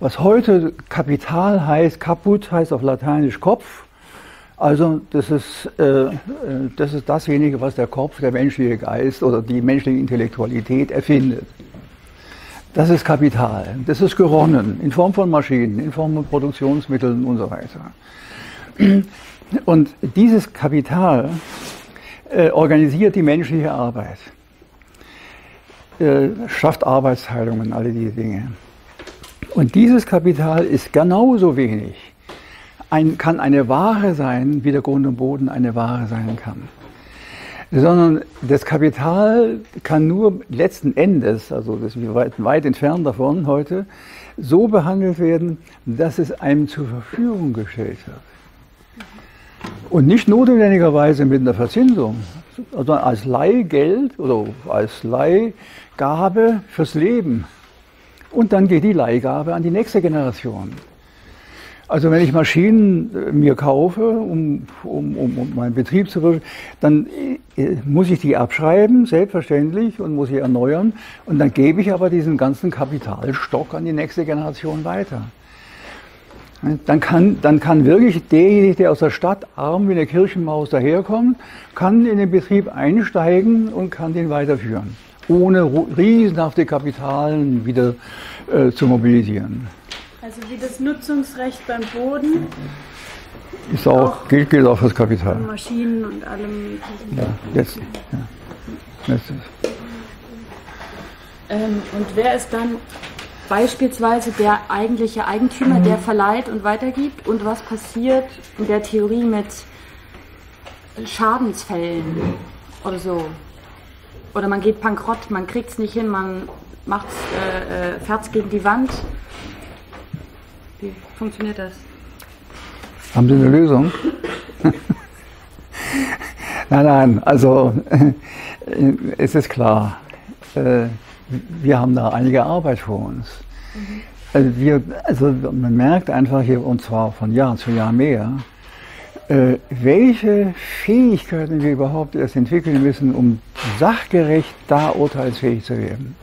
was heute Kapital heißt, kaputt heißt auf Lateinisch Kopf. Also das ist, äh, äh das ist dasjenige, was der Kopf, der menschliche Geist oder die menschliche Intellektualität erfindet. Das ist Kapital. Das ist geronnen in Form von Maschinen, in Form von Produktionsmitteln und so weiter. Und dieses Kapital äh, organisiert die menschliche Arbeit, äh, schafft Arbeitsteilungen, alle diese Dinge. Und dieses Kapital ist genauso wenig, ein, kann eine Ware sein, wie der Grund und Boden eine Ware sein kann sondern das Kapital kann nur letzten Endes, also das ist weit, weit entfernt davon heute, so behandelt werden, dass es einem zur Verfügung gestellt wird. Und nicht notwendigerweise mit einer Verzinsung, sondern als Leihgeld oder als Leihgabe fürs Leben. Und dann geht die Leihgabe an die nächste Generation. Also wenn ich Maschinen äh, mir kaufe, um, um, um, um meinen Betrieb zu wirken, dann äh, muss ich die abschreiben, selbstverständlich, und muss sie erneuern. Und dann gebe ich aber diesen ganzen Kapitalstock an die nächste Generation weiter. Dann kann, dann kann wirklich derjenige, der aus der Stadt arm wie eine Kirchenmaus daherkommt, kann in den Betrieb einsteigen und kann den weiterführen, ohne riesenhafte Kapitalen wieder äh, zu mobilisieren. Also wie das Nutzungsrecht beim Boden. Ist auch, auch gilt, gilt auch fürs Kapital. Maschinen und allem. Ja, jetzt. Ja. jetzt ähm, und wer ist dann beispielsweise der eigentliche Eigentümer, der verleiht und weitergibt? Und was passiert in der Theorie mit Schadensfällen oder so? Oder man geht bankrott, man kriegt es nicht hin, man macht äh, äh, fährt gegen die Wand wie funktioniert das? Haben Sie eine Lösung? nein, nein, also es ist klar, äh, wir haben da einige Arbeit vor uns. Mhm. Also, wir, also man merkt einfach hier, und zwar von Jahr zu Jahr mehr, äh, welche Fähigkeiten wir überhaupt erst entwickeln müssen, um sachgerecht da urteilsfähig zu werden.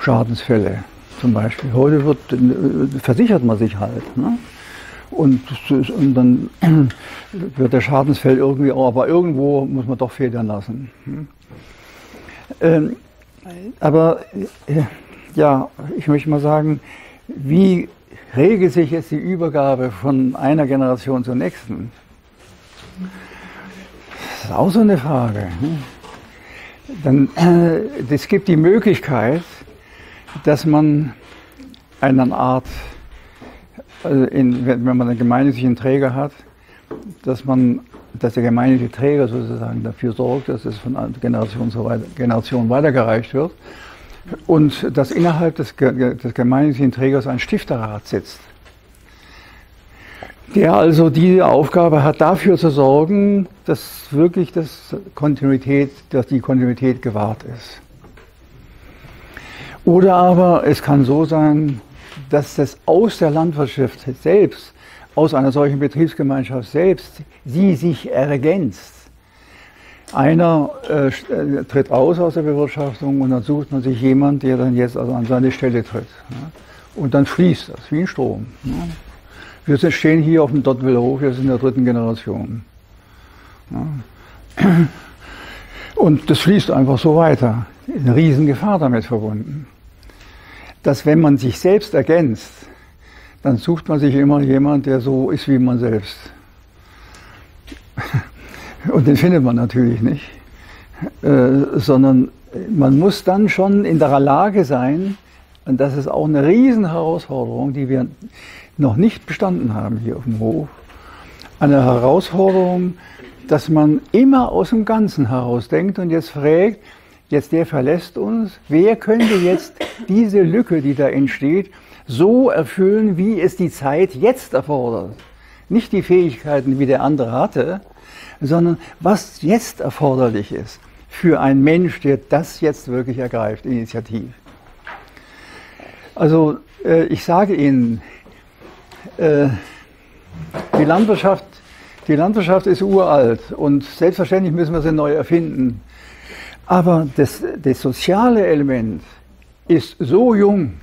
Schadensfälle, zum Beispiel. Heute wird, äh, versichert man sich halt. Ne? Und, und, dann wird der Schadensfeld irgendwie, aber irgendwo muss man doch federn lassen. Hm? Ähm, aber äh, ja, ich möchte mal sagen, wie regelt sich jetzt die Übergabe von einer Generation zur nächsten? Das ist auch so eine Frage. Ne? Dann, äh, es gibt die Möglichkeit, dass man eine Art, also in, wenn man einen gemeinnützigen Träger hat, dass man, dass der gemeinnützige Träger sozusagen dafür sorgt, dass es von Generation zu Generation weitergereicht wird und dass innerhalb des, des gemeinnützigen Trägers ein Stifterrat sitzt, der also die Aufgabe hat, dafür zu sorgen, dass wirklich das Kontinuität, dass die Kontinuität gewahrt ist. Oder aber es kann so sein, dass das aus der Landwirtschaft selbst aus einer solchen Betriebsgemeinschaft selbst sie sich ergänzt. Einer äh, äh, tritt aus aus der Bewirtschaftung und dann sucht man sich jemanden, der dann jetzt also an seine Stelle tritt. Ja. Und dann fließt das wie ein Strom. Ja. Wir stehen hier auf dem Dottwiller Hof, wir sind in der dritten Generation. Ja. Und das fließt einfach so weiter. Eine Riesengefahr damit verbunden. Dass wenn man sich selbst ergänzt, dann sucht man sich immer jemand, der so ist wie man selbst. Und den findet man natürlich nicht, äh, sondern man muss dann schon in der Lage sein, und das ist auch eine Riesenherausforderung, die wir noch nicht bestanden haben hier auf dem Hof, eine Herausforderung, dass man immer aus dem Ganzen heraus denkt und jetzt fragt, jetzt der verlässt uns, wer könnte jetzt diese Lücke, die da entsteht, so erfüllen, wie es die Zeit jetzt erfordert. Nicht die Fähigkeiten, wie der andere hatte, sondern was jetzt erforderlich ist für einen Mensch, der das jetzt wirklich ergreift, initiativ. Also äh, ich sage Ihnen, äh, die Landwirtschaft, die Landwirtschaft ist uralt und selbstverständlich müssen wir sie neu erfinden. Aber das, das soziale Element ist so jung,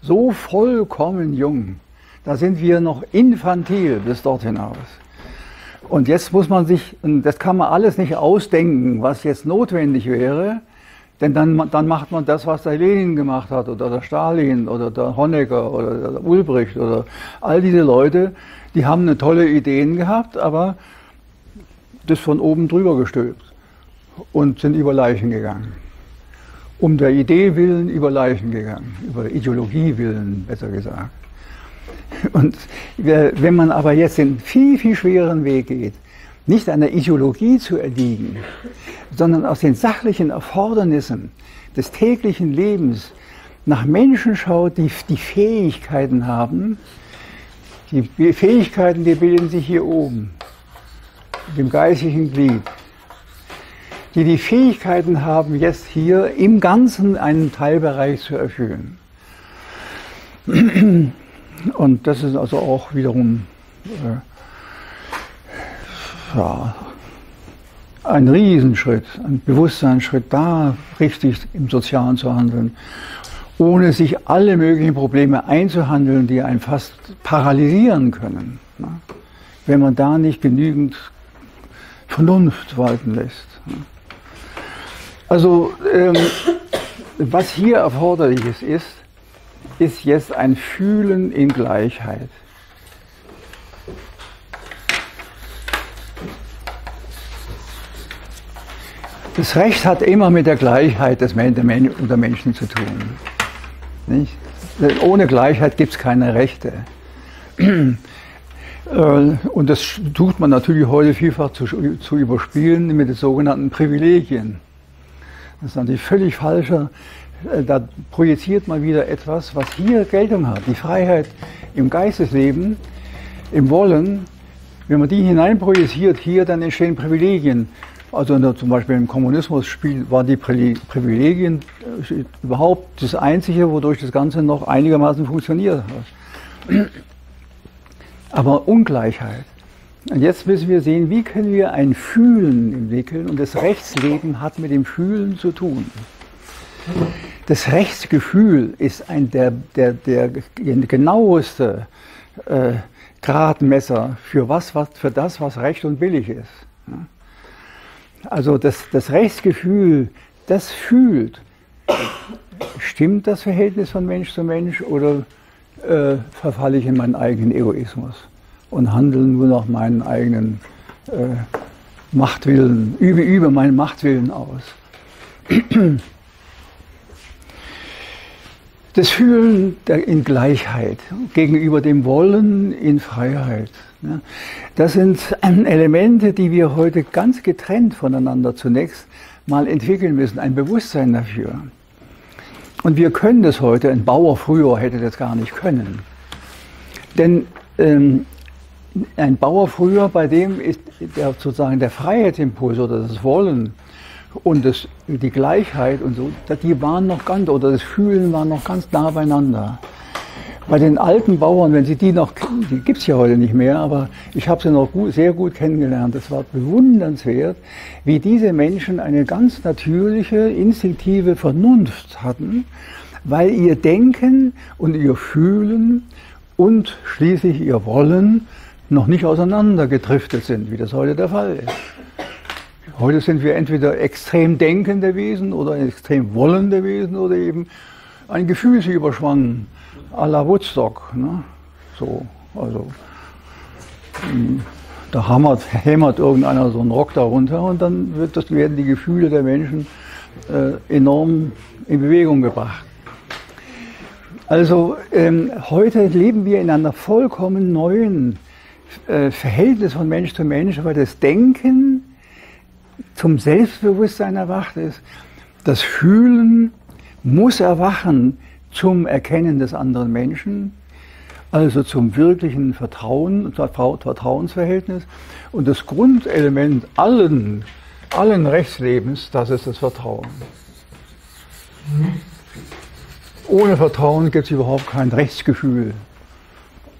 so vollkommen jung. Da sind wir noch infantil bis dort hinaus. Und jetzt muss man sich, das kann man alles nicht ausdenken, was jetzt notwendig wäre, denn dann, dann macht man das, was der Lenin gemacht hat oder der Stalin oder der Honecker oder der Ulbricht oder all diese Leute, die haben eine tolle Ideen gehabt, aber das von oben drüber gestülpt und sind über Leichen gegangen. Um der Idee willen über Leichen gegangen, über Ideologie willen, besser gesagt. Und wenn man aber jetzt den viel, viel schwereren Weg geht, nicht einer Ideologie zu erliegen, sondern aus den sachlichen Erfordernissen des täglichen Lebens nach Menschen schaut, die die Fähigkeiten haben, die Fähigkeiten, die bilden sich hier oben, dem geistigen Glied, die die Fähigkeiten haben, jetzt hier im Ganzen einen Teilbereich zu erfüllen. Und das ist also auch wiederum äh, ja, ein Riesenschritt, ein Bewusstseinsschritt, da richtig im Sozialen zu handeln, ohne sich alle möglichen Probleme einzuhandeln, die einen fast paralysieren können, ne? wenn man da nicht genügend Vernunft walten lässt. Also ähm, was hier erforderlich ist, ist, ist jetzt ein Fühlen in Gleichheit. Das Recht hat immer mit der Gleichheit des unter Menschen zu tun. Nicht? Ohne Gleichheit gibt es keine Rechte. Äh, und das tut man natürlich heute vielfach zu, zu überspielen mit den sogenannten Privilegien. Das ist natürlich völlig falscher äh, da projiziert man wieder etwas, was hier Geltung hat. Die Freiheit im Geistesleben, im Wollen, wenn man die hineinprojiziert, hier dann entstehen Privilegien. Also zum Beispiel im Kommunismus spiel, waren die Privilegien äh, überhaupt das Einzige, wodurch das Ganze noch einigermaßen funktioniert hat. Aber Ungleichheit. Und jetzt müssen wir sehen, wie können wir ein Fühlen entwickeln und das Rechtsleben hat mit dem Fühlen zu tun. Das Rechtsgefühl ist ein der, der, der genaueste äh, Gradmesser für, was, was, für das, was recht und billig ist. Also das, das Rechtsgefühl, das fühlt, stimmt das Verhältnis von Mensch zu Mensch oder äh, verfalle ich in meinen eigenen Egoismus und handle nur nach meinen eigenen äh, Machtwillen, übe, übe meinen Machtwillen aus. Das Fühlen in Gleichheit gegenüber dem Wollen in Freiheit. Das sind Elemente, die wir heute ganz getrennt voneinander zunächst mal entwickeln müssen, ein Bewusstsein dafür. Und wir können das heute, ein Bauer früher hätte das gar nicht können. Denn ähm, ein Bauer früher, bei dem ist der, sozusagen der Freiheitsimpuls oder das Wollen und das, die Gleichheit und so, die waren noch ganz, oder das Fühlen war noch ganz nah beieinander. Bei den alten Bauern, wenn Sie die noch, die gibt es ja heute nicht mehr, aber ich habe sie noch gut, sehr gut kennengelernt. Es war bewundernswert, wie diese Menschen eine ganz natürliche, instinktive Vernunft hatten, weil ihr Denken und ihr Fühlen und schließlich ihr Wollen noch nicht auseinandergedriftet sind, wie das heute der Fall ist. Heute sind wir entweder extrem denkende Wesen oder extrem wollende Wesen oder eben ein Gefühlsüberschwang à la Woodstock. Ne? So, also hm, da hammert, hämmert irgendeiner so einen Rock darunter und dann wird das, werden die Gefühle der Menschen äh, enorm in Bewegung gebracht. Also ähm, heute leben wir in einer vollkommen neuen Verhältnis von Mensch zu Mensch, weil das Denken zum Selbstbewusstsein erwacht ist. Das Fühlen muss erwachen zum Erkennen des anderen Menschen, also zum wirklichen Vertrauen, Vertrauensverhältnis. Und das Grundelement allen, allen Rechtslebens, das ist das Vertrauen. Ohne Vertrauen gibt es überhaupt kein Rechtsgefühl.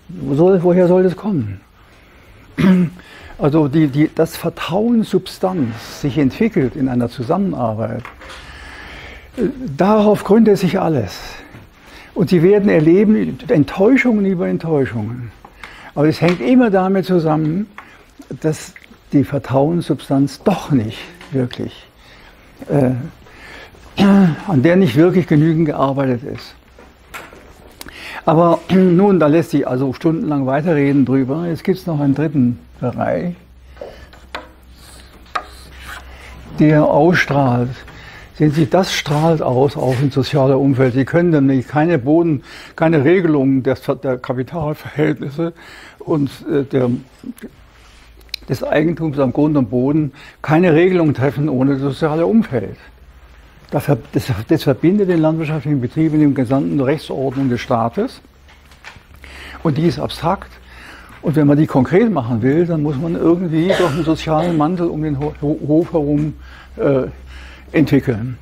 woher soll das kommen? Also die, die, das Vertrauen Substanz sich entwickelt in einer Zusammenarbeit, darauf gründet sich alles. Und Sie werden erleben Enttäuschungen über Enttäuschungen. Aber es hängt immer damit zusammen, dass die Vertrauenssubstanz doch nicht wirklich, äh, an der nicht wirklich genügend gearbeitet ist. Aber nun, da lässt sich also stundenlang weiterreden drüber. Jetzt gibt es noch einen dritten Bereich, der ausstrahlt. Sehen Sie, das strahlt aus, auch im sozialen Umfeld. Sie können nämlich keine Boden, keine Regelungen der, der Kapitalverhältnisse und äh, der, des Eigentums am Grund und Boden, keine Regelung treffen ohne das soziale Umfeld. Das, verbindet den landwirtschaftlichen Betrieb in der gesamten Rechtsordnung des Staates. Und die ist abstrakt. Und wenn man die konkret machen will, dann muss man irgendwie doch einen sozialen Mantel um den Hof herum äh, entwickeln.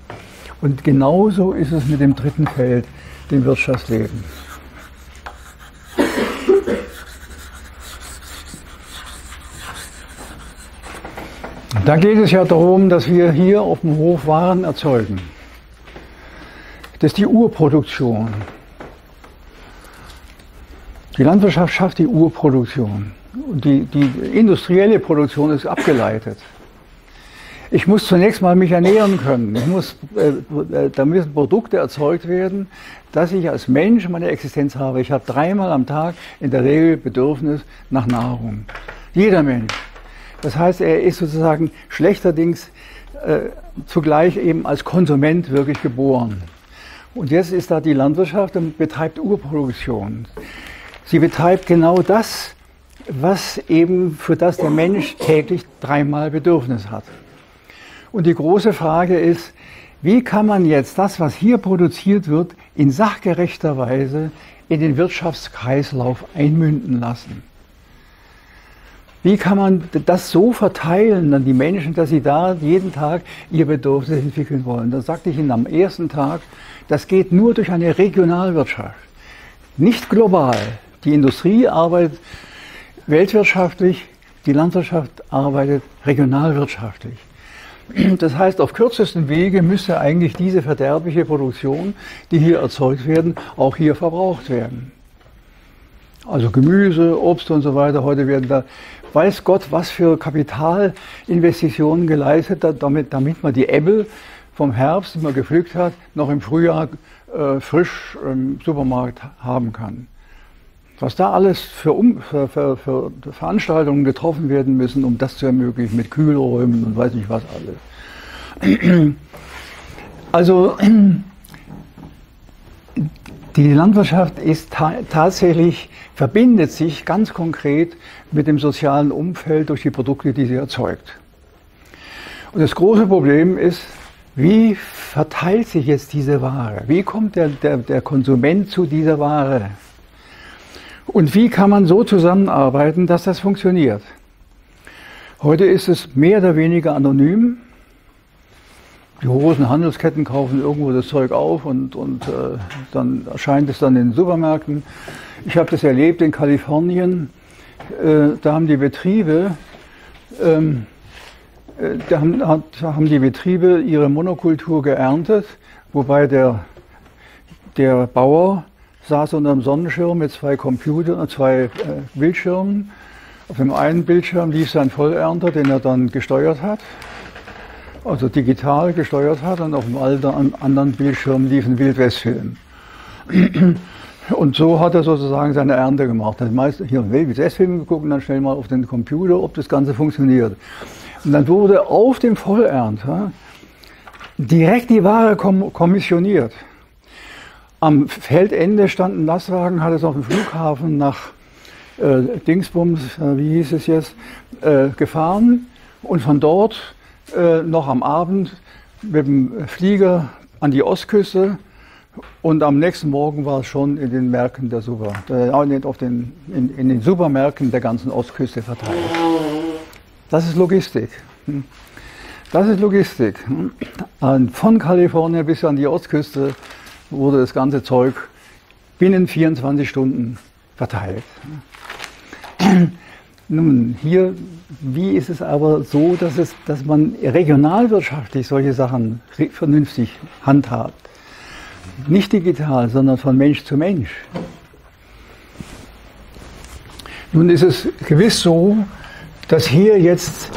Und genauso ist es mit dem dritten Feld, dem Wirtschaftsleben. Da geht es ja darum, dass wir hier auf dem Hof Waren erzeugen. Das ist die Urproduktion. Die Landwirtschaft schafft die Urproduktion. Die, die industrielle Produktion ist abgeleitet. Ich muss zunächst mal mich ernähren können. Ich muss, äh, da müssen Produkte erzeugt werden, dass ich als Mensch meine Existenz habe. Ich habe dreimal am Tag in der Regel Bedürfnis nach Nahrung. Jeder Mensch. Das heißt, er ist sozusagen schlechterdings äh, zugleich eben als Konsument wirklich geboren. Und jetzt ist da die Landwirtschaft und betreibt Urproduktion. Sie betreibt genau das, was eben für das der Mensch täglich dreimal Bedürfnis hat. Und die große Frage ist, wie kann man jetzt das, was hier produziert wird, in sachgerechter Weise in den Wirtschaftskreislauf einmünden lassen? Wie kann man das so verteilen an die Menschen, dass sie da jeden Tag ihr Bedürfnis entwickeln wollen? Da sagte ich Ihnen am ersten Tag, das geht nur durch eine Regionalwirtschaft, nicht global. Die Industrie arbeitet weltwirtschaftlich, die Landwirtschaft arbeitet regionalwirtschaftlich. Das heißt, auf kürzesten Wege müsste eigentlich diese verderbliche Produktion, die hier erzeugt werden, auch hier verbraucht werden. Also Gemüse, Obst und so weiter. Heute werden da, weiß Gott, was für Kapitalinvestitionen geleistet, damit, damit man die Äpfel vom Herbst, die man gepflückt hat, noch im Frühjahr äh, frisch im Supermarkt haben kann. Was da alles für, um, für, für, für, Veranstaltungen getroffen werden müssen, um das zu ermöglichen, mit Kühlräumen und weiß nicht was alles. Also die Landwirtschaft ist ta tatsächlich, verbindet sich ganz konkret mit dem sozialen Umfeld durch die Produkte, die sie erzeugt. Und das große Problem ist, wie verteilt sich jetzt diese Ware? Wie kommt der, der, der Konsument zu dieser Ware? Und wie kann man so zusammenarbeiten, dass das funktioniert? Heute ist es mehr oder weniger anonym. die großen Handelsketten kaufen irgendwo das Zeug auf und, und äh, dann erscheint es dann in den Supermärkten. Ich habe das erlebt in Kalifornien. Äh, da haben die Betriebe, ähm, äh, da, haben, hat, haben die Betriebe ihre Monokultur geerntet, wobei der, der Bauer saß unter einem Sonnenschirm mit zwei Computern, zwei äh, Bildschirmen. Auf dem einen Bildschirm lief sein Vollernter, den er dann gesteuert hat also digital gesteuert hat und auf dem anderen Bildschirm lief ein Wildwestfilm. Und so hat er sozusagen seine Ernte gemacht. Er hat meist hier einen Wildwestfilm geguckt und dann schnell mal auf den Computer, ob das Ganze funktioniert. Und dann wurde auf dem Vollernter direkt die Ware kommissioniert. Am Feldende stand ein Lastwagen, hat es auf dem Flughafen nach äh, Dingsbums, äh, wie hieß es jetzt, äh, gefahren und von dort äh, noch am Abend mit dem Flieger an die Ostküste und am nächsten Morgen war es schon in den Märkten der Super, äh, auf den, in, in, den Supermärkten der ganzen Ostküste verteilt. Das ist Logistik. Hm. Das ist Logistik. Hm. Von Kalifornien bis an die Ostküste wurde das ganze Zeug binnen 24 Stunden verteilt. Nun, hier, wie ist es aber so, dass, es, dass man regionalwirtschaftlich solche Sachen vernünftig handhabt? Nicht digital, sondern von Mensch zu Mensch. Nun ist es gewiss so, dass hier jetzt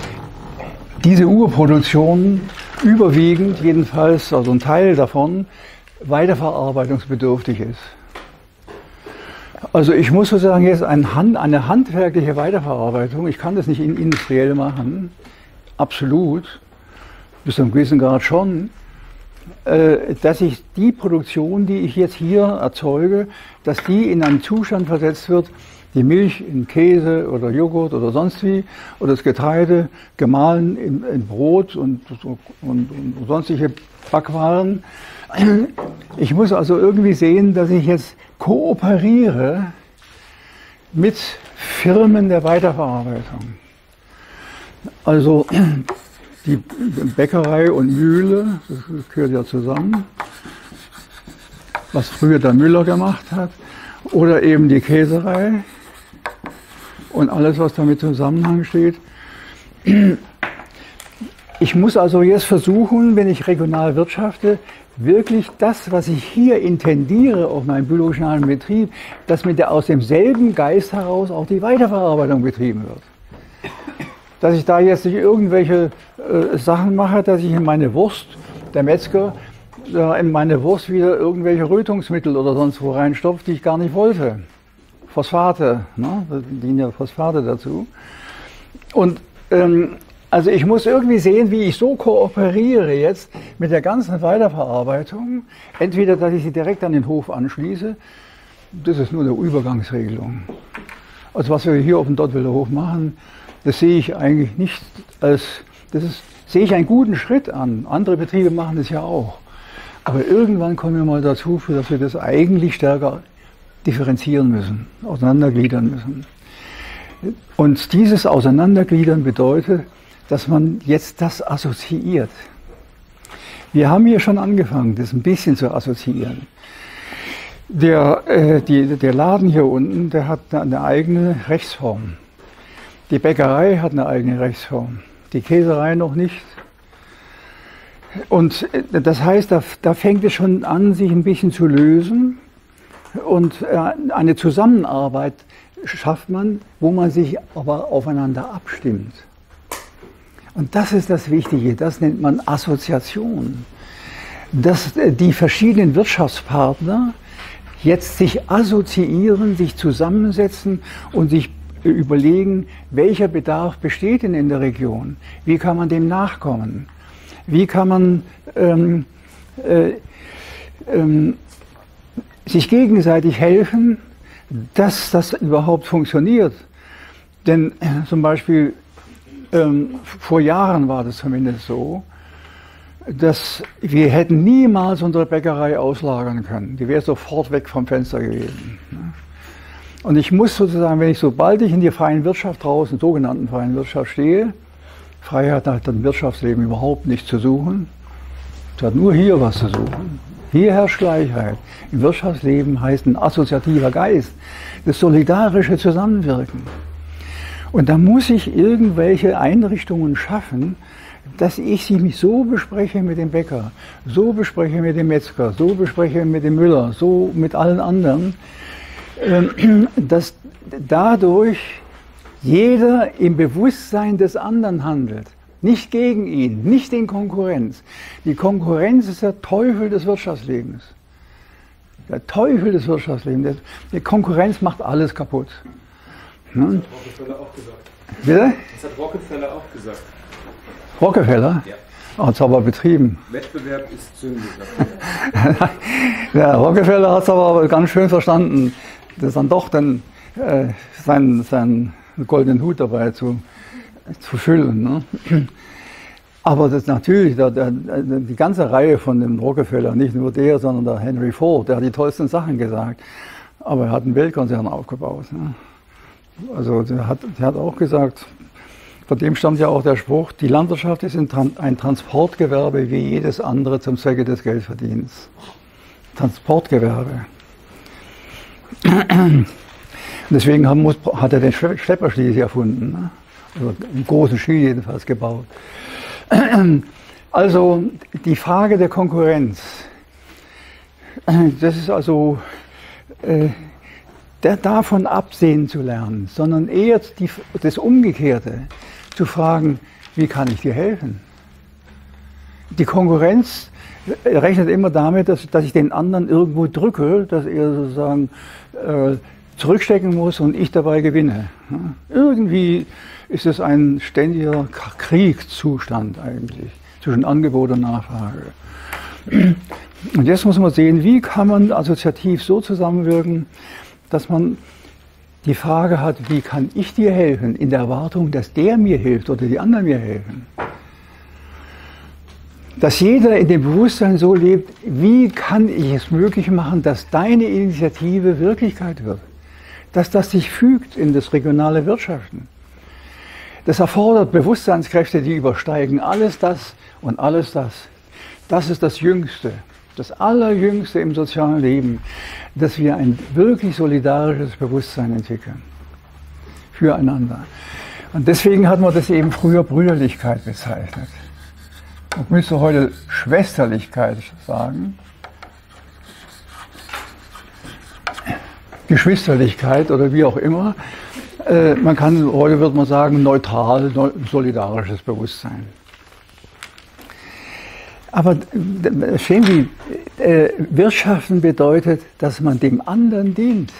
diese Urproduktion überwiegend, jedenfalls, also ein Teil davon, weiterverarbeitungsbedürftig ist. Also ich muss sozusagen jetzt ein Hand, eine handwerkliche Weiterverarbeitung, ich kann das nicht industriell machen, absolut, bis zu einem gewissen Grad schon, dass ich die Produktion, die ich jetzt hier erzeuge, dass die in einen Zustand versetzt wird, die Milch in Käse oder Joghurt oder sonst wie, oder das Getreide gemahlen in, in Brot und, und, und, sonstige Backwaren. Ich muss also irgendwie sehen, dass ich jetzt kooperiere mit Firmen der Weiterverarbeitung. Also die Bäckerei und Mühle, das gehört ja zusammen, was früher der Müller gemacht hat, oder eben die Käserei und alles, was damit Zusammenhang steht. Ich muss also jetzt versuchen, wenn ich regional wirtschafte, wirklich das, was ich hier intendiere auf meinem biologischen Betrieb, dass mit der aus demselben Geist heraus auch die Weiterverarbeitung betrieben wird. Dass ich da jetzt nicht irgendwelche äh, Sachen mache, dass ich in meine Wurst, der Metzger, äh, in meine Wurst wieder irgendwelche Rötungsmittel oder sonst wo reinstopft, die ich gar nicht wollte. Phosphate, ne? da dienen ja Phosphate dazu. Und ähm, also ich muss irgendwie sehen, wie ich so kooperiere jetzt mit der ganzen Weiterverarbeitung. Entweder, dass ich sie direkt an den Hof anschließe, das ist nur eine Übergangsregelung. Also was wir hier auf dem Dottwiller Hof machen, das sehe ich eigentlich nicht als, das ist, sehe ich einen guten Schritt an. Andere Betriebe machen das ja auch. Aber irgendwann kommen wir mal dazu, dass wir das eigentlich stärker differenzieren müssen, auseinandergliedern müssen. Und dieses Auseinandergliedern bedeutet, dass man jetzt das assoziiert. Wir haben hier schon angefangen, das ein bisschen zu assoziieren. Der, äh, die, der Laden hier unten, der hat eine eigene Rechtsform. Die Bäckerei hat eine eigene Rechtsform. Die Käserei noch nicht. Und äh, das heißt, da, da fängt es schon an, sich ein bisschen zu lösen. Und äh, eine Zusammenarbeit schafft man, wo man sich aber aufeinander abstimmt. Und das ist das Wichtige, das nennt man Assoziation. Dass äh, die verschiedenen Wirtschaftspartner jetzt sich assoziieren, sich zusammensetzen und sich überlegen, welcher Bedarf besteht denn in der Region? Wie kann man dem nachkommen? Wie kann man ähm, äh, ähm, sich gegenseitig helfen, dass das überhaupt funktioniert? Denn äh, zum Beispiel ähm, vor Jahren war das zumindest so, dass wir hätten niemals unsere Bäckerei auslagern können. Die wäre sofort weg vom Fenster gewesen. Und ich muss sozusagen, wenn ich sobald ich in der freien Wirtschaft draußen, sogenannten freien Wirtschaft stehe, Freiheit hat im Wirtschaftsleben überhaupt nichts zu suchen. Es hat nur hier was zu suchen. Hier herrscht Gleichheit. Im Wirtschaftsleben heißt ein assoziativer Geist, das solidarische Zusammenwirken. Und da muss ich irgendwelche Einrichtungen schaffen, dass ich sie mich so bespreche mit dem Bäcker, so bespreche mit dem Metzger, so bespreche mit dem Müller, so mit allen anderen, dass dadurch jeder im Bewusstsein des anderen handelt. Nicht gegen ihn, nicht in Konkurrenz. Die Konkurrenz ist der Teufel des Wirtschaftslebens. Der Teufel des Wirtschaftslebens. Die Konkurrenz macht alles kaputt. Hm? Das hat Rockefeller auch gesagt. Bitte? Das hat Rockefeller auch gesagt. Rockefeller? Ja. Hat es aber betrieben. Wettbewerb ist Sünde. ja, Rockefeller hat es aber ganz schön verstanden, dass dann doch dann äh, seinen, seinen goldenen Hut dabei zu, zu füllen. Ne? Aber das natürlich, der, der, die ganze Reihe von dem Rockefeller, nicht nur der, sondern der Henry Ford, der hat die tollsten Sachen gesagt. Aber er hat einen Weltkonzern aufgebaut. Ne? Also der hat, der hat auch gesagt, von dem stammt ja auch der Spruch, die Landwirtschaft ist ein Transportgewerbe wie jedes andere zum Zwecke des Geldverdienens. Transportgewerbe. Deswegen hat er den Schlepperschließe erfunden. Ne? Also einen großen Ski jedenfalls gebaut. Also die Frage der Konkurrenz, das ist also äh, davon absehen zu lernen, sondern eher die, das Umgekehrte zu fragen, wie kann ich dir helfen? Die Konkurrenz rechnet immer damit, dass, dass ich den anderen irgendwo drücke, dass er sozusagen äh, zurückstecken muss und ich dabei gewinne. Irgendwie ist es ein ständiger Kriegszustand eigentlich zwischen Angebot und Nachfrage. Und jetzt muss man sehen, wie kann man assoziativ so zusammenwirken, dass man die Frage hat, wie kann ich dir helfen, in der Erwartung, dass der mir hilft oder die anderen mir helfen. Dass jeder in dem Bewusstsein so lebt, wie kann ich es möglich machen, dass deine Initiative Wirklichkeit wird. Dass das sich fügt in das regionale Wirtschaften. Das erfordert Bewusstseinskräfte, die übersteigen alles das und alles das. Das ist das Jüngste, das Allerjüngste im sozialen Leben, dass wir ein wirklich solidarisches Bewusstsein entwickeln. Füreinander. Und deswegen hat man das eben früher Brüderlichkeit bezeichnet. Man müsste heute Schwesterlichkeit sagen. Geschwisterlichkeit oder wie auch immer. Äh, man kann, heute würde man sagen, neutral, solidarisches Bewusstsein. Aber sehen Sie, äh, Wirtschaften bedeutet, dass man dem anderen dient.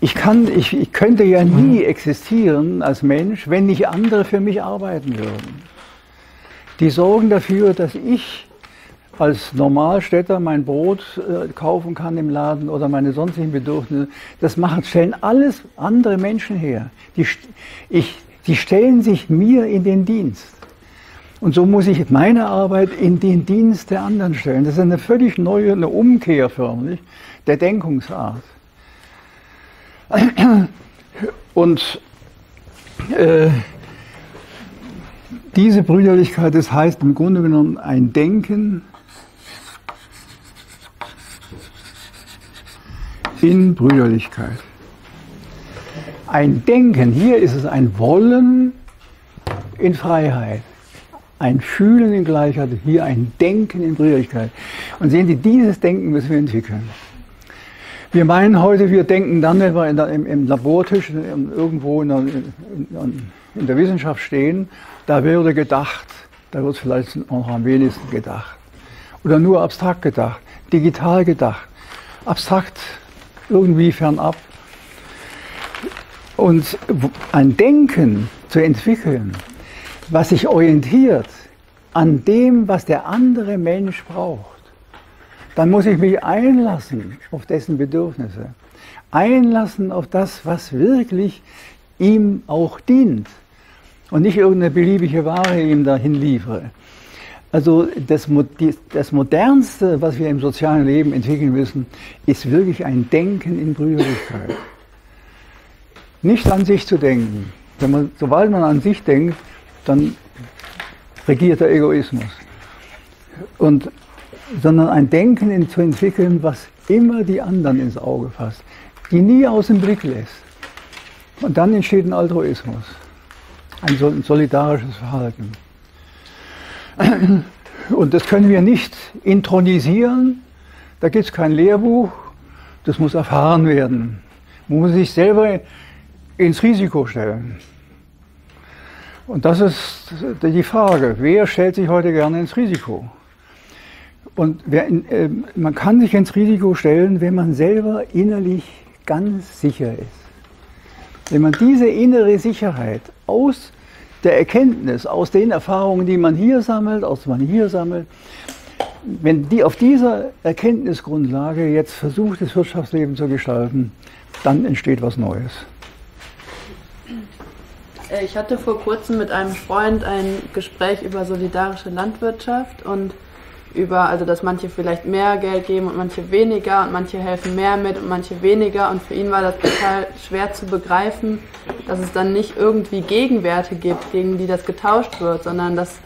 Ich, kann, ich, ich könnte ja nie existieren als Mensch, wenn nicht andere für mich arbeiten würden. Die sorgen dafür, dass ich als Normalstädter mein Brot äh, kaufen kann im Laden oder meine sonstigen Bedürfnisse. Das machen, stellen alles andere Menschen her. Die, ich, die stellen sich mir in den Dienst. Und so muss ich meine Arbeit in den Dienst der anderen stellen. Das ist eine völlig neue, eine Umkehr förmlich der Denkungsart. Und äh, diese Brüderlichkeit, das heißt im Grunde genommen ein Denken in Brüderlichkeit. Ein Denken, hier ist es ein Wollen in Freiheit ein Fühlen in Gleichheit, hier ein Denken in Brüderlichkeit. Und sehen Sie, dieses Denken müssen wir entwickeln. Wir meinen heute, wir denken dann, wenn wir der, im, im, Labortisch irgendwo in der, in, in der, Wissenschaft stehen, da würde gedacht, da wird vielleicht noch am wenigsten gedacht. Oder nur abstrakt gedacht, digital gedacht, abstrakt irgendwie fernab. Und ein Denken zu entwickeln, was sich orientiert an dem, was der andere Mensch braucht, dann muss ich mich einlassen auf dessen Bedürfnisse, einlassen auf das, was wirklich ihm auch dient und nicht irgendeine beliebige Ware ihm dahin liefere. Also das, das, Modernste, was wir im sozialen Leben entwickeln müssen, ist wirklich ein Denken in Brüderlichkeit. Nicht an sich zu denken. Man, sobald man an sich denkt, dann regiert der Egoismus. Und, sondern ein Denken zu entwickeln, was immer die anderen ins Auge fasst, die nie aus dem Blick lässt. Und dann entsteht ein Altruismus, ein solidarisches Verhalten. Und das können wir nicht intronisieren, da gibt es kein Lehrbuch, das muss erfahren werden. Man muss sich selber ins Risiko stellen. Und das ist die Frage, wer stellt sich heute gerne ins Risiko? Und wer, äh, man kann sich ins Risiko stellen, wenn man selber innerlich ganz sicher ist. Wenn man diese innere Sicherheit aus der Erkenntnis, aus den Erfahrungen, die man hier sammelt, aus man hier sammelt, wenn die auf dieser Erkenntnisgrundlage jetzt versucht, das Wirtschaftsleben zu gestalten, dann entsteht was Neues. Äh, ich hatte vor kurzem mit einem Freund ein Gespräch über solidarische Landwirtschaft und über, also dass manche vielleicht mehr Geld geben und manche weniger und manche helfen mehr mit und manche weniger und für ihn war das total schwer zu begreifen, dass es dann nicht irgendwie Gegenwerte gibt, gegen die das getauscht wird, sondern dass,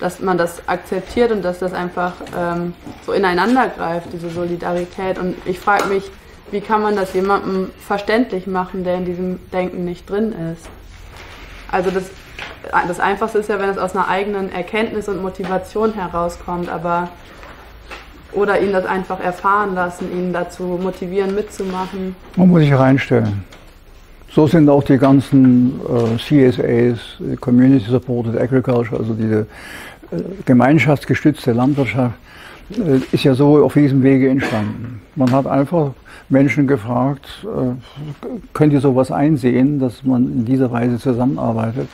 dass man das akzeptiert und dass das einfach ähm, so ineinander greift, diese Solidarität und ich frage mich, wie kann man das jemandem verständlich machen, der in diesem Denken nicht drin ist? Also das, das Einfachste ist ja, wenn es aus einer eigenen Erkenntnis und Motivation herauskommt, aber oder ihn das einfach erfahren lassen, ihn dazu motivieren, mitzumachen. Man muss sich reinstellen. So sind auch die ganzen äh, CSAs, Community Supported Agriculture, also diese äh, gemeinschaftsgestützte Landwirtschaft, äh, ist ja so auf diesem Wege entstanden. Man hat einfach Menschen gefragt, äh, könnt ihr sowas einsehen, dass man in dieser Weise zusammenarbeitet.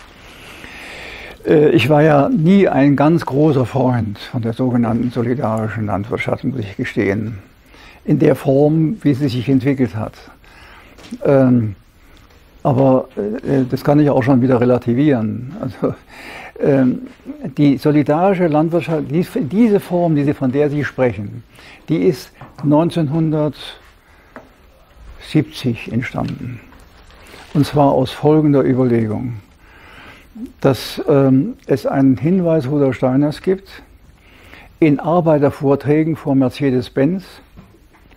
Äh, ich war ja nie ein ganz großer Freund von der sogenannten solidarischen Landwirtschaft, muss ich gestehen, in der Form, wie sie sich entwickelt hat. Ähm, aber das kann ich auch schon wieder relativieren. Also, ähm, die solidarische Landwirtschaft, diese Form, diese, von der Sie sprechen, die ist 1970 entstanden. Und zwar aus folgender Überlegung, dass ähm, es einen Hinweis Rudolf Steiners gibt in Arbeitervorträgen vor Mercedes-Benz.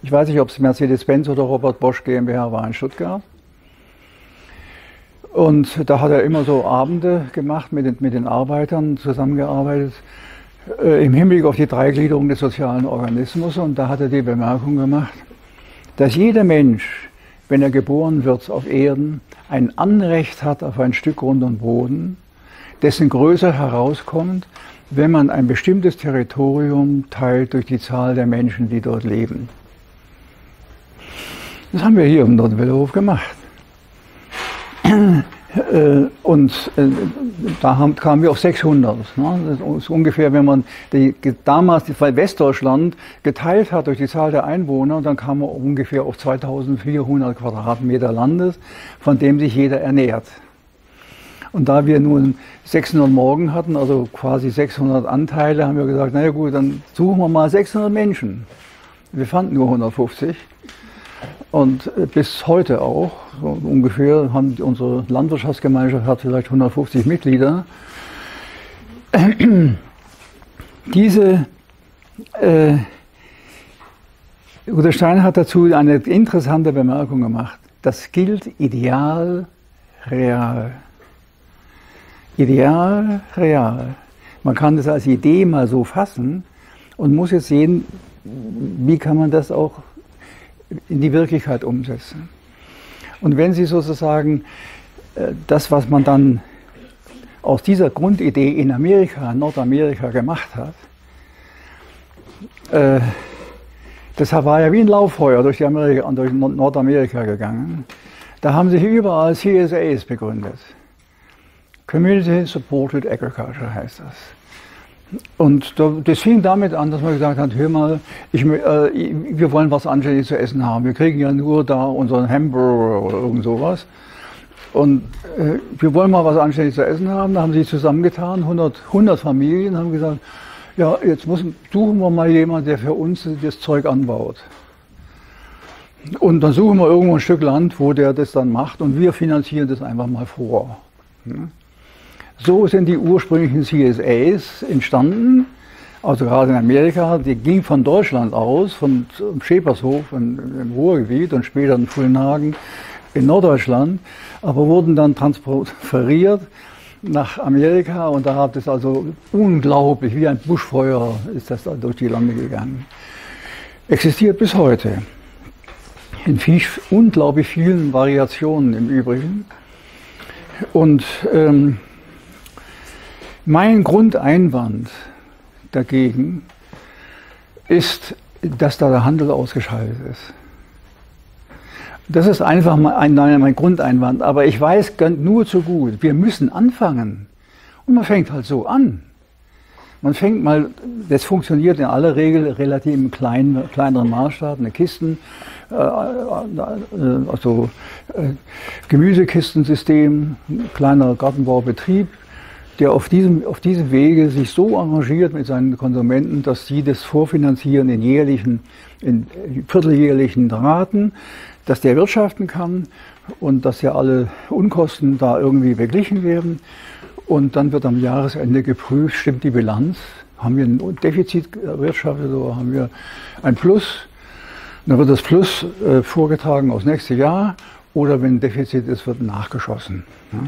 Ich weiß nicht, ob es Mercedes-Benz oder Robert Bosch GmbH war in Stuttgart und da hat er immer so Abende gemacht, mit den, mit den Arbeitern zusammengearbeitet, äh, im Hinblick auf die Dreigliederung des sozialen Organismus. Und da hat er die Bemerkung gemacht, dass jeder Mensch, wenn er geboren wird auf Erden, ein Anrecht hat auf ein Stück Grund und Boden, dessen Größe herauskommt, wenn man ein bestimmtes Territorium teilt durch die Zahl der Menschen, die dort leben. Das haben wir hier im Nordwellerhof gemacht. Äh, und äh, da haben, kamen wir auf 600. Ne? Das ist ungefähr, wenn man die, damals die Westdeutschland geteilt hat durch die Zahl der Einwohner, dann kam man ungefähr auf 2400 Quadratmeter Landes, von dem sich jeder ernährt. Und da wir nun 600 Morgen hatten, also quasi 600 Anteile, haben wir gesagt, naja gut, dann suchen wir mal 600 Menschen. Wir fanden nur 150. Und äh, bis heute auch, so ungefähr, haben unsere Landwirtschaftsgemeinschaft hat vielleicht 150 Mitglieder. Diese äh, Udo Stein hat dazu eine interessante Bemerkung gemacht. Das gilt ideal, real. Ideal, real. Man kann das als Idee mal so fassen und muss jetzt sehen, wie kann man das auch in die Wirklichkeit umsetzen. Und wenn Sie sozusagen äh, das, was man dann aus dieser Grundidee in Amerika, Nordamerika gemacht hat, äh, das war ja wie ein Lauffeuer durch, Amerika, durch Nordamerika gegangen. Da haben sich überall CSAs begründet. Community Supported Agriculture heißt das. Und das fing damit an, dass man gesagt hat, hör mal, ich, äh, wir wollen was Anständiges zu essen haben. Wir kriegen ja nur da unseren Hamburger oder irgend sowas. Und äh, wir wollen mal was Anständiges zu essen haben. Da haben sie zusammengetan, 100, 100 Familien, haben gesagt, ja, jetzt muss, suchen wir mal jemanden, der für uns das Zeug anbaut. Und dann suchen wir irgendwo ein Stück Land, wo der das dann macht und wir finanzieren das einfach mal vor. So sind die ursprünglichen CSAs entstanden. also gerade in Amerika, die ging von Deutschland aus, von Schepershof im Ruhrgebiet und später in Fullenhagen in Norddeutschland, aber wurden dann transferiert nach Amerika und da hat es also unglaublich, wie ein Buschfeuer ist das da durch die Lande gegangen. Existiert bis heute. In viel, unglaublich vielen Variationen im Übrigen. Und ähm, mein Grundeinwand dagegen ist, dass da der Handel ausgeschaltet ist. Das ist einfach mein, mein Grundeinwand. Aber ich weiß nur zu gut, wir müssen anfangen. Und man fängt halt so an. Man fängt mal, das funktioniert in aller Regel relativ im kleinen, kleineren Maßstab, eine Kisten, äh, äh, also äh, Gemüsekistensystem, kleiner Gartenbaubetrieb, der auf diesem, auf diesem Wege sich so arrangiert mit seinen Konsumenten, dass sie das vorfinanzieren in jährlichen, in vierteljährlichen Raten, dass der wirtschaften kann und dass ja alle Unkosten da irgendwie beglichen werden. Und dann wird am Jahresende geprüft, stimmt die Bilanz, haben wir ein Defizit erwirtschaftet oder haben wir ein Plus. Dann wird das Plus äh, vorgetragen aufs nächste Jahr oder wenn ein Defizit ist, wird nachgeschossen. Ja.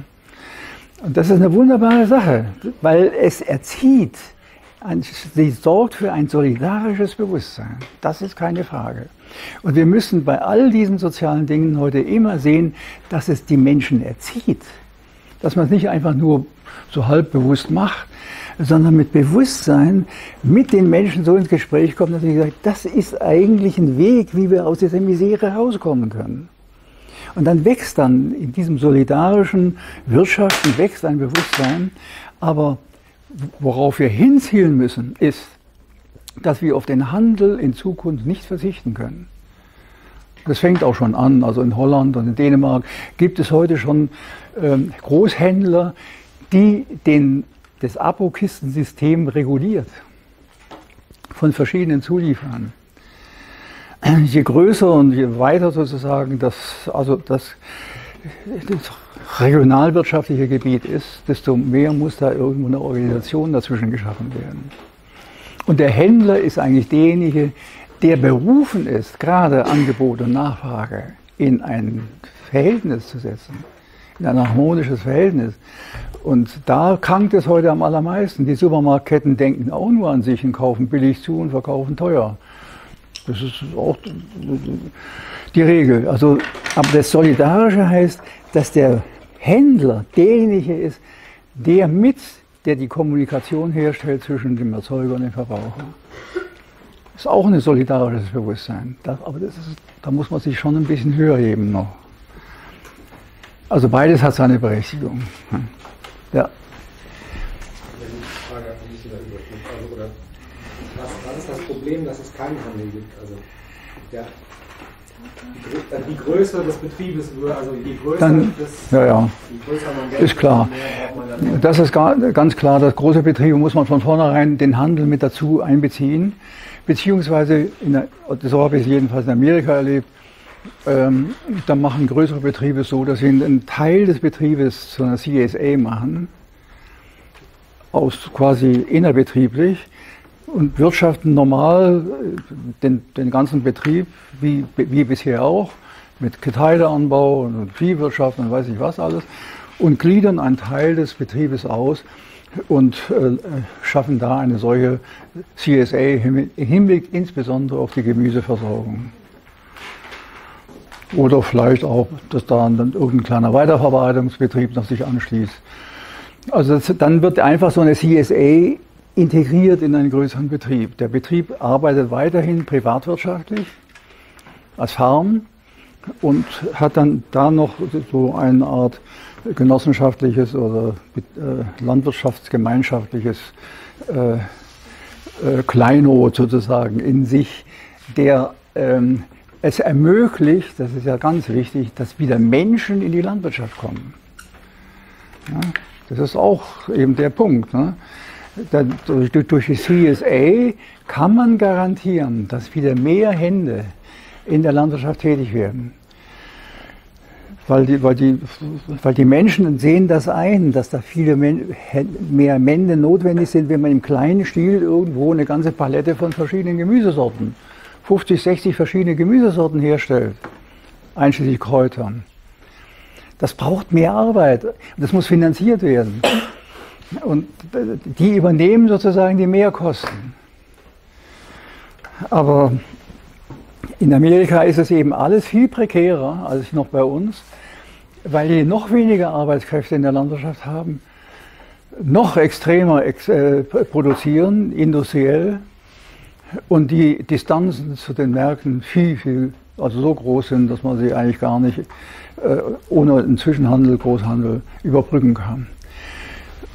Und das ist eine wunderbare Sache, weil es erzieht, sie sorgt für ein solidarisches Bewusstsein. Das ist keine Frage. Und wir müssen bei all diesen sozialen Dingen heute immer sehen, dass es die Menschen erzieht. Dass man es nicht einfach nur so halb bewusst macht, sondern mit Bewusstsein mit den Menschen so ins Gespräch kommt, dass sie sagt, das ist eigentlich ein Weg, wie wir aus dieser Misere rauskommen können. Und dann wächst dann in diesem solidarischen Wirtschaften wächst ein Bewusstsein. Aber worauf wir hinzielen müssen, ist, dass wir auf den Handel in Zukunft nicht verzichten können. Das fängt auch schon an. Also in Holland und in Dänemark gibt es heute schon ähm, Großhändler, die den, das Abokistensystem reguliert von verschiedenen Zulieferern je größer und je weiter sozusagen das, also das, das regionalwirtschaftliche Gebiet ist, desto mehr muss da irgendwo eine Organisation dazwischen geschaffen werden. Und der Händler ist eigentlich derjenige, der berufen ist, gerade Angebot und Nachfrage in ein Verhältnis zu setzen, in ein harmonisches Verhältnis. Und da krankt es heute am allermeisten. Die Supermarktketten denken auch nur an sich und kaufen billig zu und verkaufen teuer. Das ist auch die Regel. Also, aber das Solidarische heißt, dass der Händler derjenige ist, der mit, der die Kommunikation herstellt zwischen dem Erzeuger und dem Verbraucher. Das ist auch ein solidarisches Bewusstsein. Das, aber das ist, da muss man sich schon ein bisschen höher heben noch. Also beides hat seine Berechtigung. Ja. Problem, dass es keinen Handel gibt. Also der, die Größe des Betriebes, also je größer Dann, das, ja, ja. größer man Geld ist klar. Das ist ganz klar, dass große Betriebe muss man von vornherein den Handel mit dazu einbeziehen, beziehungsweise, der, so habe ich es jedenfalls in Amerika erlebt, ähm, da machen größere Betriebe so, dass sie einen Teil des Betriebes zu einer CSA machen, aus quasi innerbetrieblich, und wirtschaften normal den, den ganzen Betrieb, wie, wie bisher auch, mit Getreideanbau und Viehwirtschaft und weiß ich was alles, und gliedern einen Teil des Betriebes aus und äh, schaffen da eine solche CSA im Hinblick insbesondere auf die Gemüseversorgung. Oder vielleicht auch, dass da dann irgendein kleiner Weiterverarbeitungsbetrieb noch sich anschließt. Also das, dann wird einfach so eine CSA integriert in einen größeren Betrieb. Der Betrieb arbeitet weiterhin privatwirtschaftlich als Farm und hat dann da noch so eine Art genossenschaftliches oder äh, landwirtschaftsgemeinschaftliches äh, äh, Kleinod sozusagen in sich, der ähm, es ermöglicht, das ist ja ganz wichtig, dass wieder Menschen in die Landwirtschaft kommen. Das ist auch eben der Punkt. Durch, durch die CSA kann man garantieren, dass wieder mehr Hände in der Landwirtschaft tätig werden. weil die, weil, die, weil die Menschen sehen das ein, dass da viele mehr Männer notwendig sind, wenn man im kleinen Stil irgendwo eine ganze Palette von verschiedenen Gemüsesorten, 50, 60 verschiedene Gemüsesorten herstellt, einschließlich Kräutern. Das braucht mehr Arbeit. Das muss finanziert werden. Und die übernehmen sozusagen die Mehrkosten. Aber in Amerika ist es eben alles viel prekärer als noch bei uns, weil die noch weniger Arbeitskräfte in der Landwirtschaft haben, noch extremer ex äh, produzieren, industriell, und die Distanzen zu den Märkten viel, viel, also so groß sind, dass man sie eigentlich gar nicht äh, ohne einen Zwischenhandel, Großhandel überbrücken kann.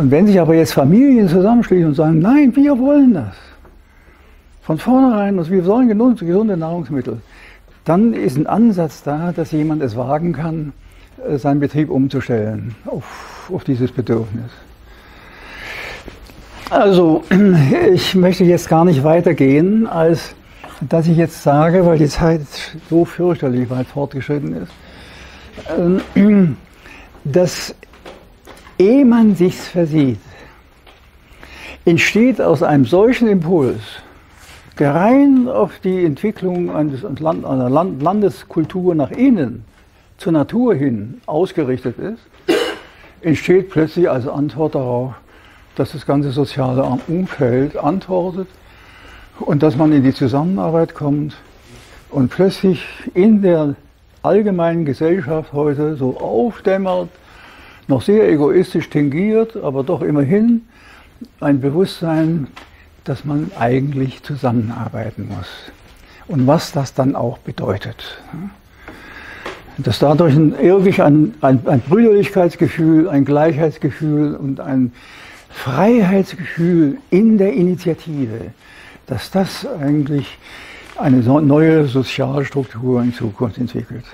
Und wenn sich aber jetzt Familien zusammenschließen und sagen, nein, wir wollen das, von vornherein, also wir sollen gesunde Nahrungsmittel, dann ist ein Ansatz da, dass jemand es wagen kann, äh, seinen Betrieb umzustellen auf, auf dieses Bedürfnis. Also, ich möchte jetzt gar nicht weitergehen, als dass ich jetzt sage, weil die Zeit so fürchterlich weit fortgeschritten ist, ähm, dass ehe man sich's versieht, entsteht aus einem solchen Impuls, der rein auf die Entwicklung eines einer Land, Landeskultur nach innen, zur Natur hin ausgerichtet ist, entsteht plötzlich als Antwort darauf, dass das ganze soziale Umfeld antwortet und dass man in die Zusammenarbeit kommt und plötzlich in der allgemeinen Gesellschaft heute so aufdämmert, noch sehr egoistisch tingiert, aber doch immerhin ein Bewusstsein, dass man eigentlich zusammenarbeiten muss. Und was das dann auch bedeutet. Dass dadurch ein, irgendwie ein, ein, ein Brüderlichkeitsgefühl, ein Gleichheitsgefühl und ein Freiheitsgefühl in der Initiative, dass das eigentlich eine neue Sozialstruktur in Zukunft entwickelt.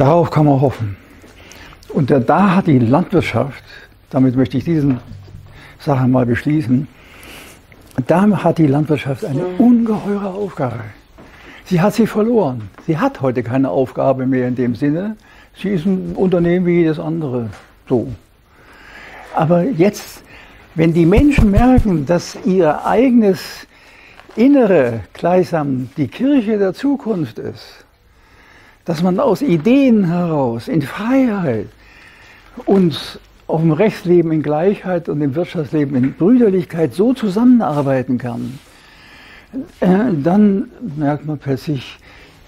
Darauf kann man hoffen. Und da hat die Landwirtschaft, damit möchte ich diesen Sachen mal beschließen, da hat die Landwirtschaft eine ungeheure Aufgabe. Sie hat sie verloren. Sie hat heute keine Aufgabe mehr in dem Sinne. Sie ist ein Unternehmen wie jedes andere. So. Aber jetzt, wenn die Menschen merken, dass ihr eigenes Innere gleichsam die Kirche der Zukunft ist, dass man aus Ideen heraus in Freiheit und auf dem Rechtsleben in Gleichheit und im Wirtschaftsleben in Brüderlichkeit so zusammenarbeiten kann, äh, dann merkt man plötzlich,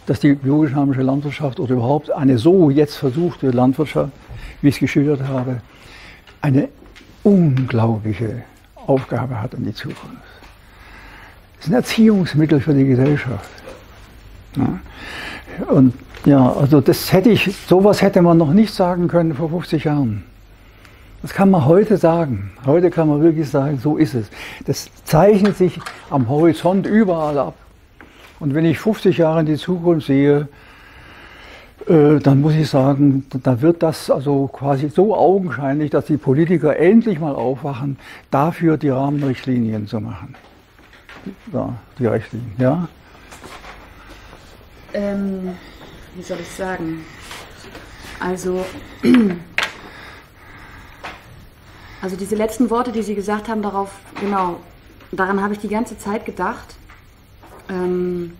dass die biodynamische Landwirtschaft oder überhaupt eine so jetzt versuchte Landwirtschaft, wie ich es geschildert habe, eine unglaubliche Aufgabe hat in die Zukunft. Es ist ein Erziehungsmittel für die Gesellschaft. Und ja, also das hätte ich, sowas hätte man noch nicht sagen können vor 50 Jahren. Das kann man heute sagen. Heute kann man wirklich sagen, so ist es. Das zeichnet sich am Horizont überall ab. Und wenn ich 50 Jahre in die Zukunft sehe, äh, dann muss ich sagen, da wird das also quasi so augenscheinlich, dass die Politiker endlich mal aufwachen, dafür die Rahmenrichtlinien zu machen. Ja, die Richtlinien, ja? Ähm, wie soll ich sagen? Also, also diese letzten Worte, die Sie gesagt haben, darauf, genau, daran habe ich die ganze Zeit gedacht, ähm,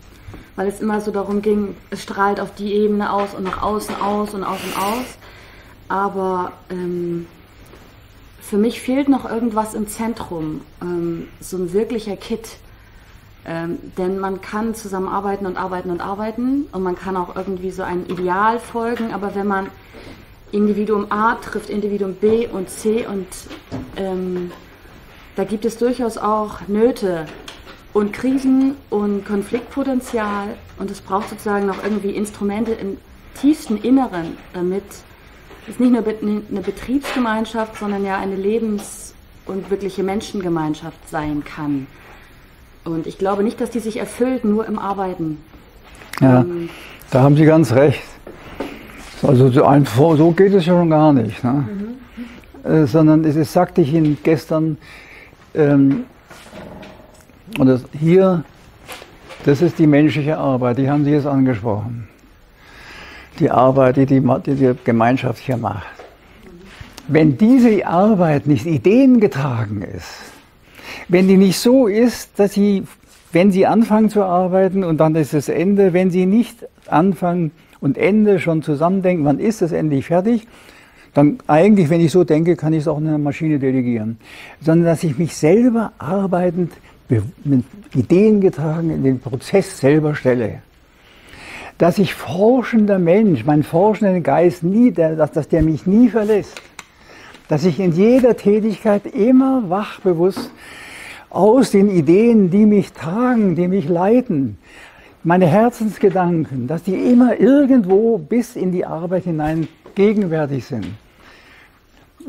weil es immer so darum ging, es strahlt auf die Ebene aus und nach außen aus und aus und aus. Aber ähm, für mich fehlt noch irgendwas im Zentrum, ähm, so ein wirklicher Kit ähm, denn man kann zusammenarbeiten und arbeiten und arbeiten und man kann auch irgendwie so ein Ideal folgen, aber wenn man Individuum A trifft Individuum B und C und ähm, da gibt es durchaus auch Nöte und Krisen und Konfliktpotenzial und es braucht sozusagen noch irgendwie Instrumente im tiefsten Inneren, damit es nicht nur eine Betriebsgemeinschaft, sondern ja eine Lebens- und wirkliche Menschengemeinschaft sein kann. Und ich glaube nicht, dass die sich erfüllt nur im Arbeiten. Ja, ähm, da haben Sie ganz recht. Also so, einfach, so geht es schon gar nicht. Ne? Mhm. Äh, sondern es ist, sagte ich Ihnen gestern, ähm, und das, hier, das ist die menschliche Arbeit, die haben Sie jetzt angesprochen. die Arbeit, die die, die die Gemeinschaft hier macht. Wenn diese Arbeit nicht ideengetragen ist, wenn die nicht so ist, dass sie, wenn sie anfangen zu arbeiten und dann ist das Ende, wenn sie nicht anfangen und Ende schon zusammendenken, wann ist es endlich fertig, dann eigentlich, wenn ich so denke, kann ich es auch in einer Maschine delegieren. Sondern dass ich mich selber arbeitend, mit Ideen getragen, in den Prozess selber stelle. Dass ich forschender Mensch, mein forschender Geist nie, dass, dass der mich nie verlässt. Dass ich in jeder Tätigkeit immer wachbewusst aus den Ideen, die mich tragen, die mich leiten, meine Herzensgedanken, dass die immer irgendwo bis in die Arbeit hinein gegenwärtig sind.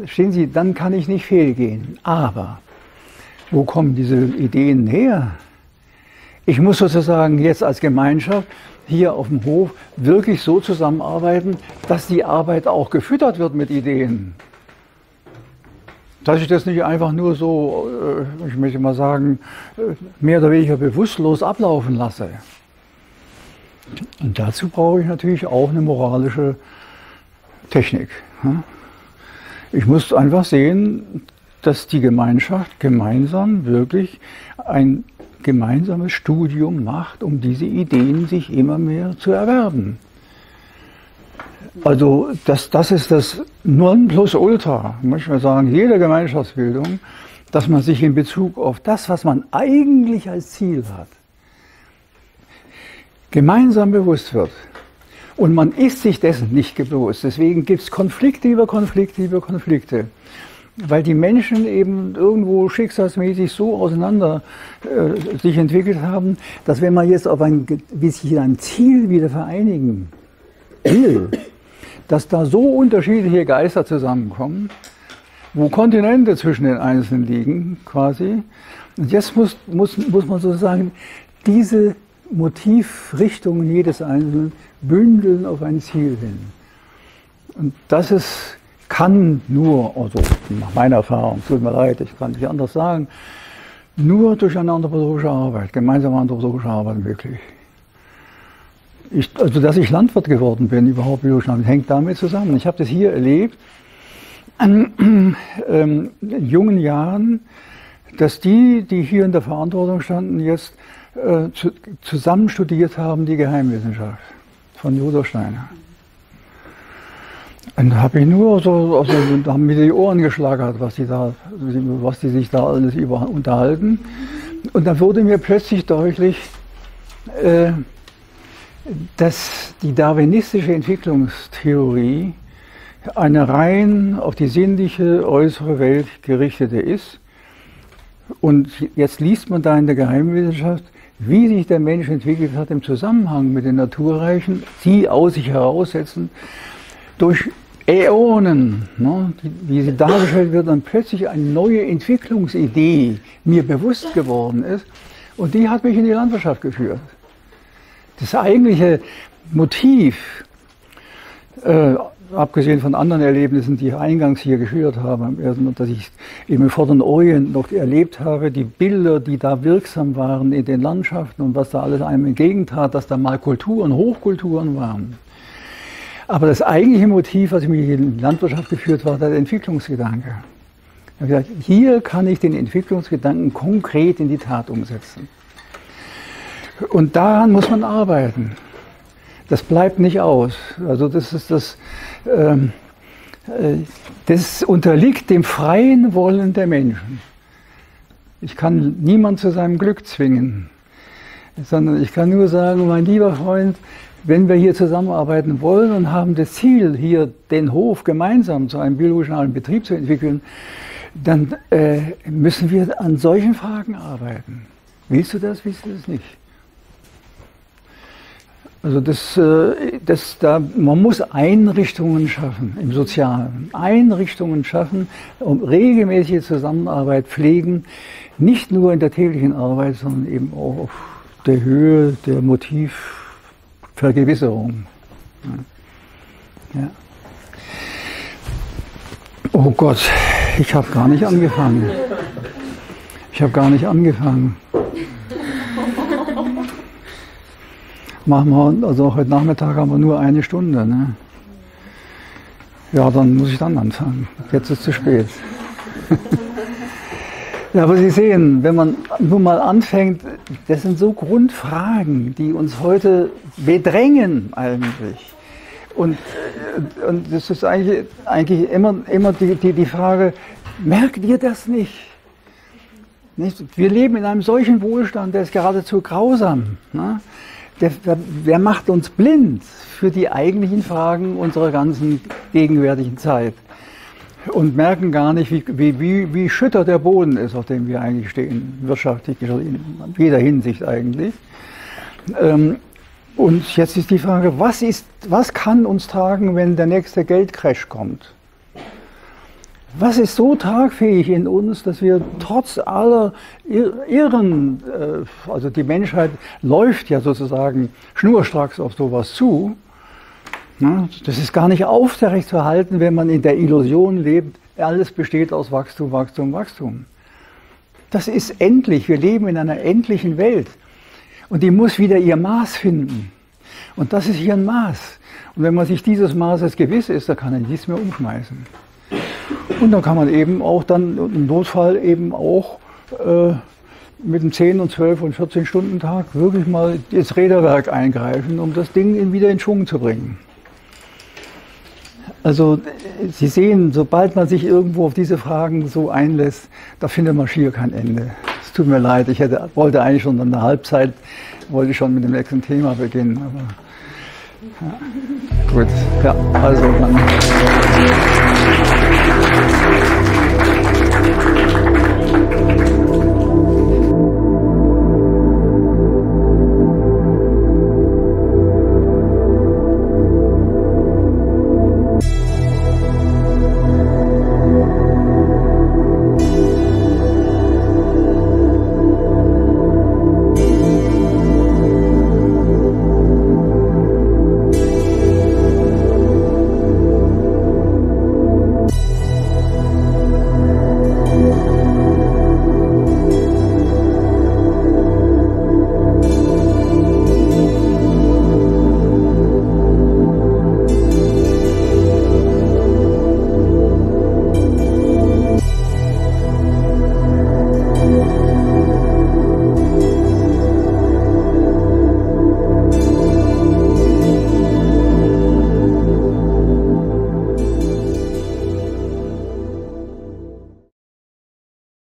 Stehen Sie, dann kann ich nicht fehlgehen. Aber wo kommen diese Ideen her? Ich muss sozusagen jetzt als Gemeinschaft hier auf dem Hof wirklich so zusammenarbeiten, dass die Arbeit auch gefüttert wird mit Ideen. Dass ich das nicht einfach nur so, äh, ich möchte mal sagen, äh, mehr oder weniger bewusstlos ablaufen lasse. Und dazu brauche ich natürlich auch eine moralische Technik. Ich muss einfach sehen, dass die Gemeinschaft gemeinsam wirklich ein gemeinsames Studium macht, um diese Ideen sich immer mehr zu erwerben. Also das, das ist das Nonplusultra, muss man sagen, jeder Gemeinschaftsbildung, dass man sich in Bezug auf das, was man eigentlich als Ziel hat, gemeinsam bewusst wird. Und man ist sich dessen nicht bewusst. Deswegen gibt es Konflikte über Konflikte über Konflikte. Weil die Menschen eben irgendwo schicksalsmäßig so auseinander äh, sich entwickelt haben, dass wenn man jetzt auf ein, wie sich ein Ziel wieder vereinigen will, dass da so unterschiedliche Geister zusammenkommen, wo Kontinente zwischen den Einzelnen liegen, quasi. Und jetzt muss, muss, muss man sozusagen diese Motivrichtungen jedes Einzelnen bündeln auf ein Ziel hin. Und das ist, kann nur, also nach meiner Erfahrung, tut mir leid, ich kann nicht anders sagen, nur durch eine anthroposophische Arbeit, gemeinsame anthroposophische Arbeit möglich. Ich, also, dass ich Landwirt geworden bin, überhaupt biologisch hängt damit zusammen. Ich habe das hier erlebt, an ähm, jungen Jahren, dass die, die hier in der Verantwortung standen, jetzt äh, zu, zusammen studiert haben, die Geheimwissenschaft von Judor Steiner. Und da habe ich nur so, also, da haben mir die Ohren geschlagert, was die da, was die sich da alles über unterhalten. Und dann wurde mir plötzlich deutlich, äh, dass die darwinistische Entwicklungstheorie eine rein auf die sinnliche äußere Welt gerichtete ist. Und jetzt liest man da in der Geheimwissenschaft, wie sich der Mensch entwickelt hat im Zusammenhang mit den Naturreichen, die aus sich heraussetzen, durch Äonen, ne, wie sie dargestellt wird, dann plötzlich eine neue Entwicklungsidee mir bewusst geworden ist. Und die hat mich in die Landwirtschaft geführt. Das eigentliche Motiv, äh, abgesehen von anderen Erlebnissen, die ich eingangs hier geschildert habe, dass ich im Vorderen Orient noch erlebt habe, die Bilder, die da wirksam waren in den Landschaften und was da alles einem entgegentat, dass da mal Kulturen, Hochkulturen waren. Aber das eigentliche Motiv, was mich in die Landwirtschaft geführt war, der Entwicklungsgedanke. Ich habe gesagt, hier kann ich den Entwicklungsgedanken konkret in die Tat umsetzen. Und daran muss man arbeiten. Das bleibt nicht aus. Also das ist das, ähm, äh, das unterliegt dem freien Wollen der Menschen. Ich kann niemand zu seinem Glück zwingen, sondern ich kann nur sagen, mein lieber Freund, wenn wir hier zusammenarbeiten wollen und haben das Ziel, hier den Hof gemeinsam zu einem biologischen Betrieb zu entwickeln, dann äh, müssen wir an solchen Fragen arbeiten. Willst du das, willst du das nicht? Also das, äh, das, da, man muss Einrichtungen schaffen im Sozialen, Einrichtungen schaffen, um regelmäßige Zusammenarbeit pflegen, nicht nur in der täglichen Arbeit, sondern eben auch auf der Höhe der Motivvergewisserung. Ja. Oh Gott, ich habe gar nicht angefangen. Ich habe gar nicht angefangen. Machen wir, also heute Nachmittag haben wir nur eine Stunde. Ne? Ja, dann muss ich dann anfangen. Jetzt ist es zu spät. ja, aber Sie sehen, wenn man nur mal anfängt, das sind so Grundfragen, die uns heute bedrängen eigentlich. Und, und das ist eigentlich, eigentlich immer, immer die, die, die Frage, merkt ihr das nicht? nicht? Wir leben in einem solchen Wohlstand, der ist geradezu grausam. Ne? Der, der, der macht uns blind für die eigentlichen Fragen unserer ganzen gegenwärtigen Zeit und merken gar nicht, wie, wie, wie, wie schütter der Boden ist, auf dem wir eigentlich stehen, wirtschaftlich, in jeder Hinsicht eigentlich. Ähm, und jetzt ist die Frage, was, ist, was kann uns tragen, wenn der nächste Geldcrash kommt? Was ist so tragfähig in uns, dass wir trotz aller Irren, äh, also die Menschheit läuft ja sozusagen schnurstracks auf sowas zu, das ist gar nicht aufrecht zu halten, wenn man in der Illusion lebt, alles besteht aus Wachstum, Wachstum, Wachstum. Das ist endlich, wir leben in einer endlichen Welt. Und die muss wieder ihr Maß finden. Und das ist hier ein Maß. Und wenn man sich dieses Maßes gewiss ist, dann kann er nichts mehr umschmeißen. Und dann kann man eben auch dann im Notfall eben auch äh, mit einem 10 und 12 und 14 Stunden Tag wirklich mal ins Räderwerk eingreifen, um das Ding wieder in Schwung zu bringen. Also Sie sehen, sobald man sich irgendwo auf diese Fragen so einlässt, da findet man schier kein Ende tut mir leid, ich hätte, wollte eigentlich schon in der Halbzeit, wollte schon mit dem nächsten Thema beginnen. Aber, ja. Gut, ja, also dann. Thank you.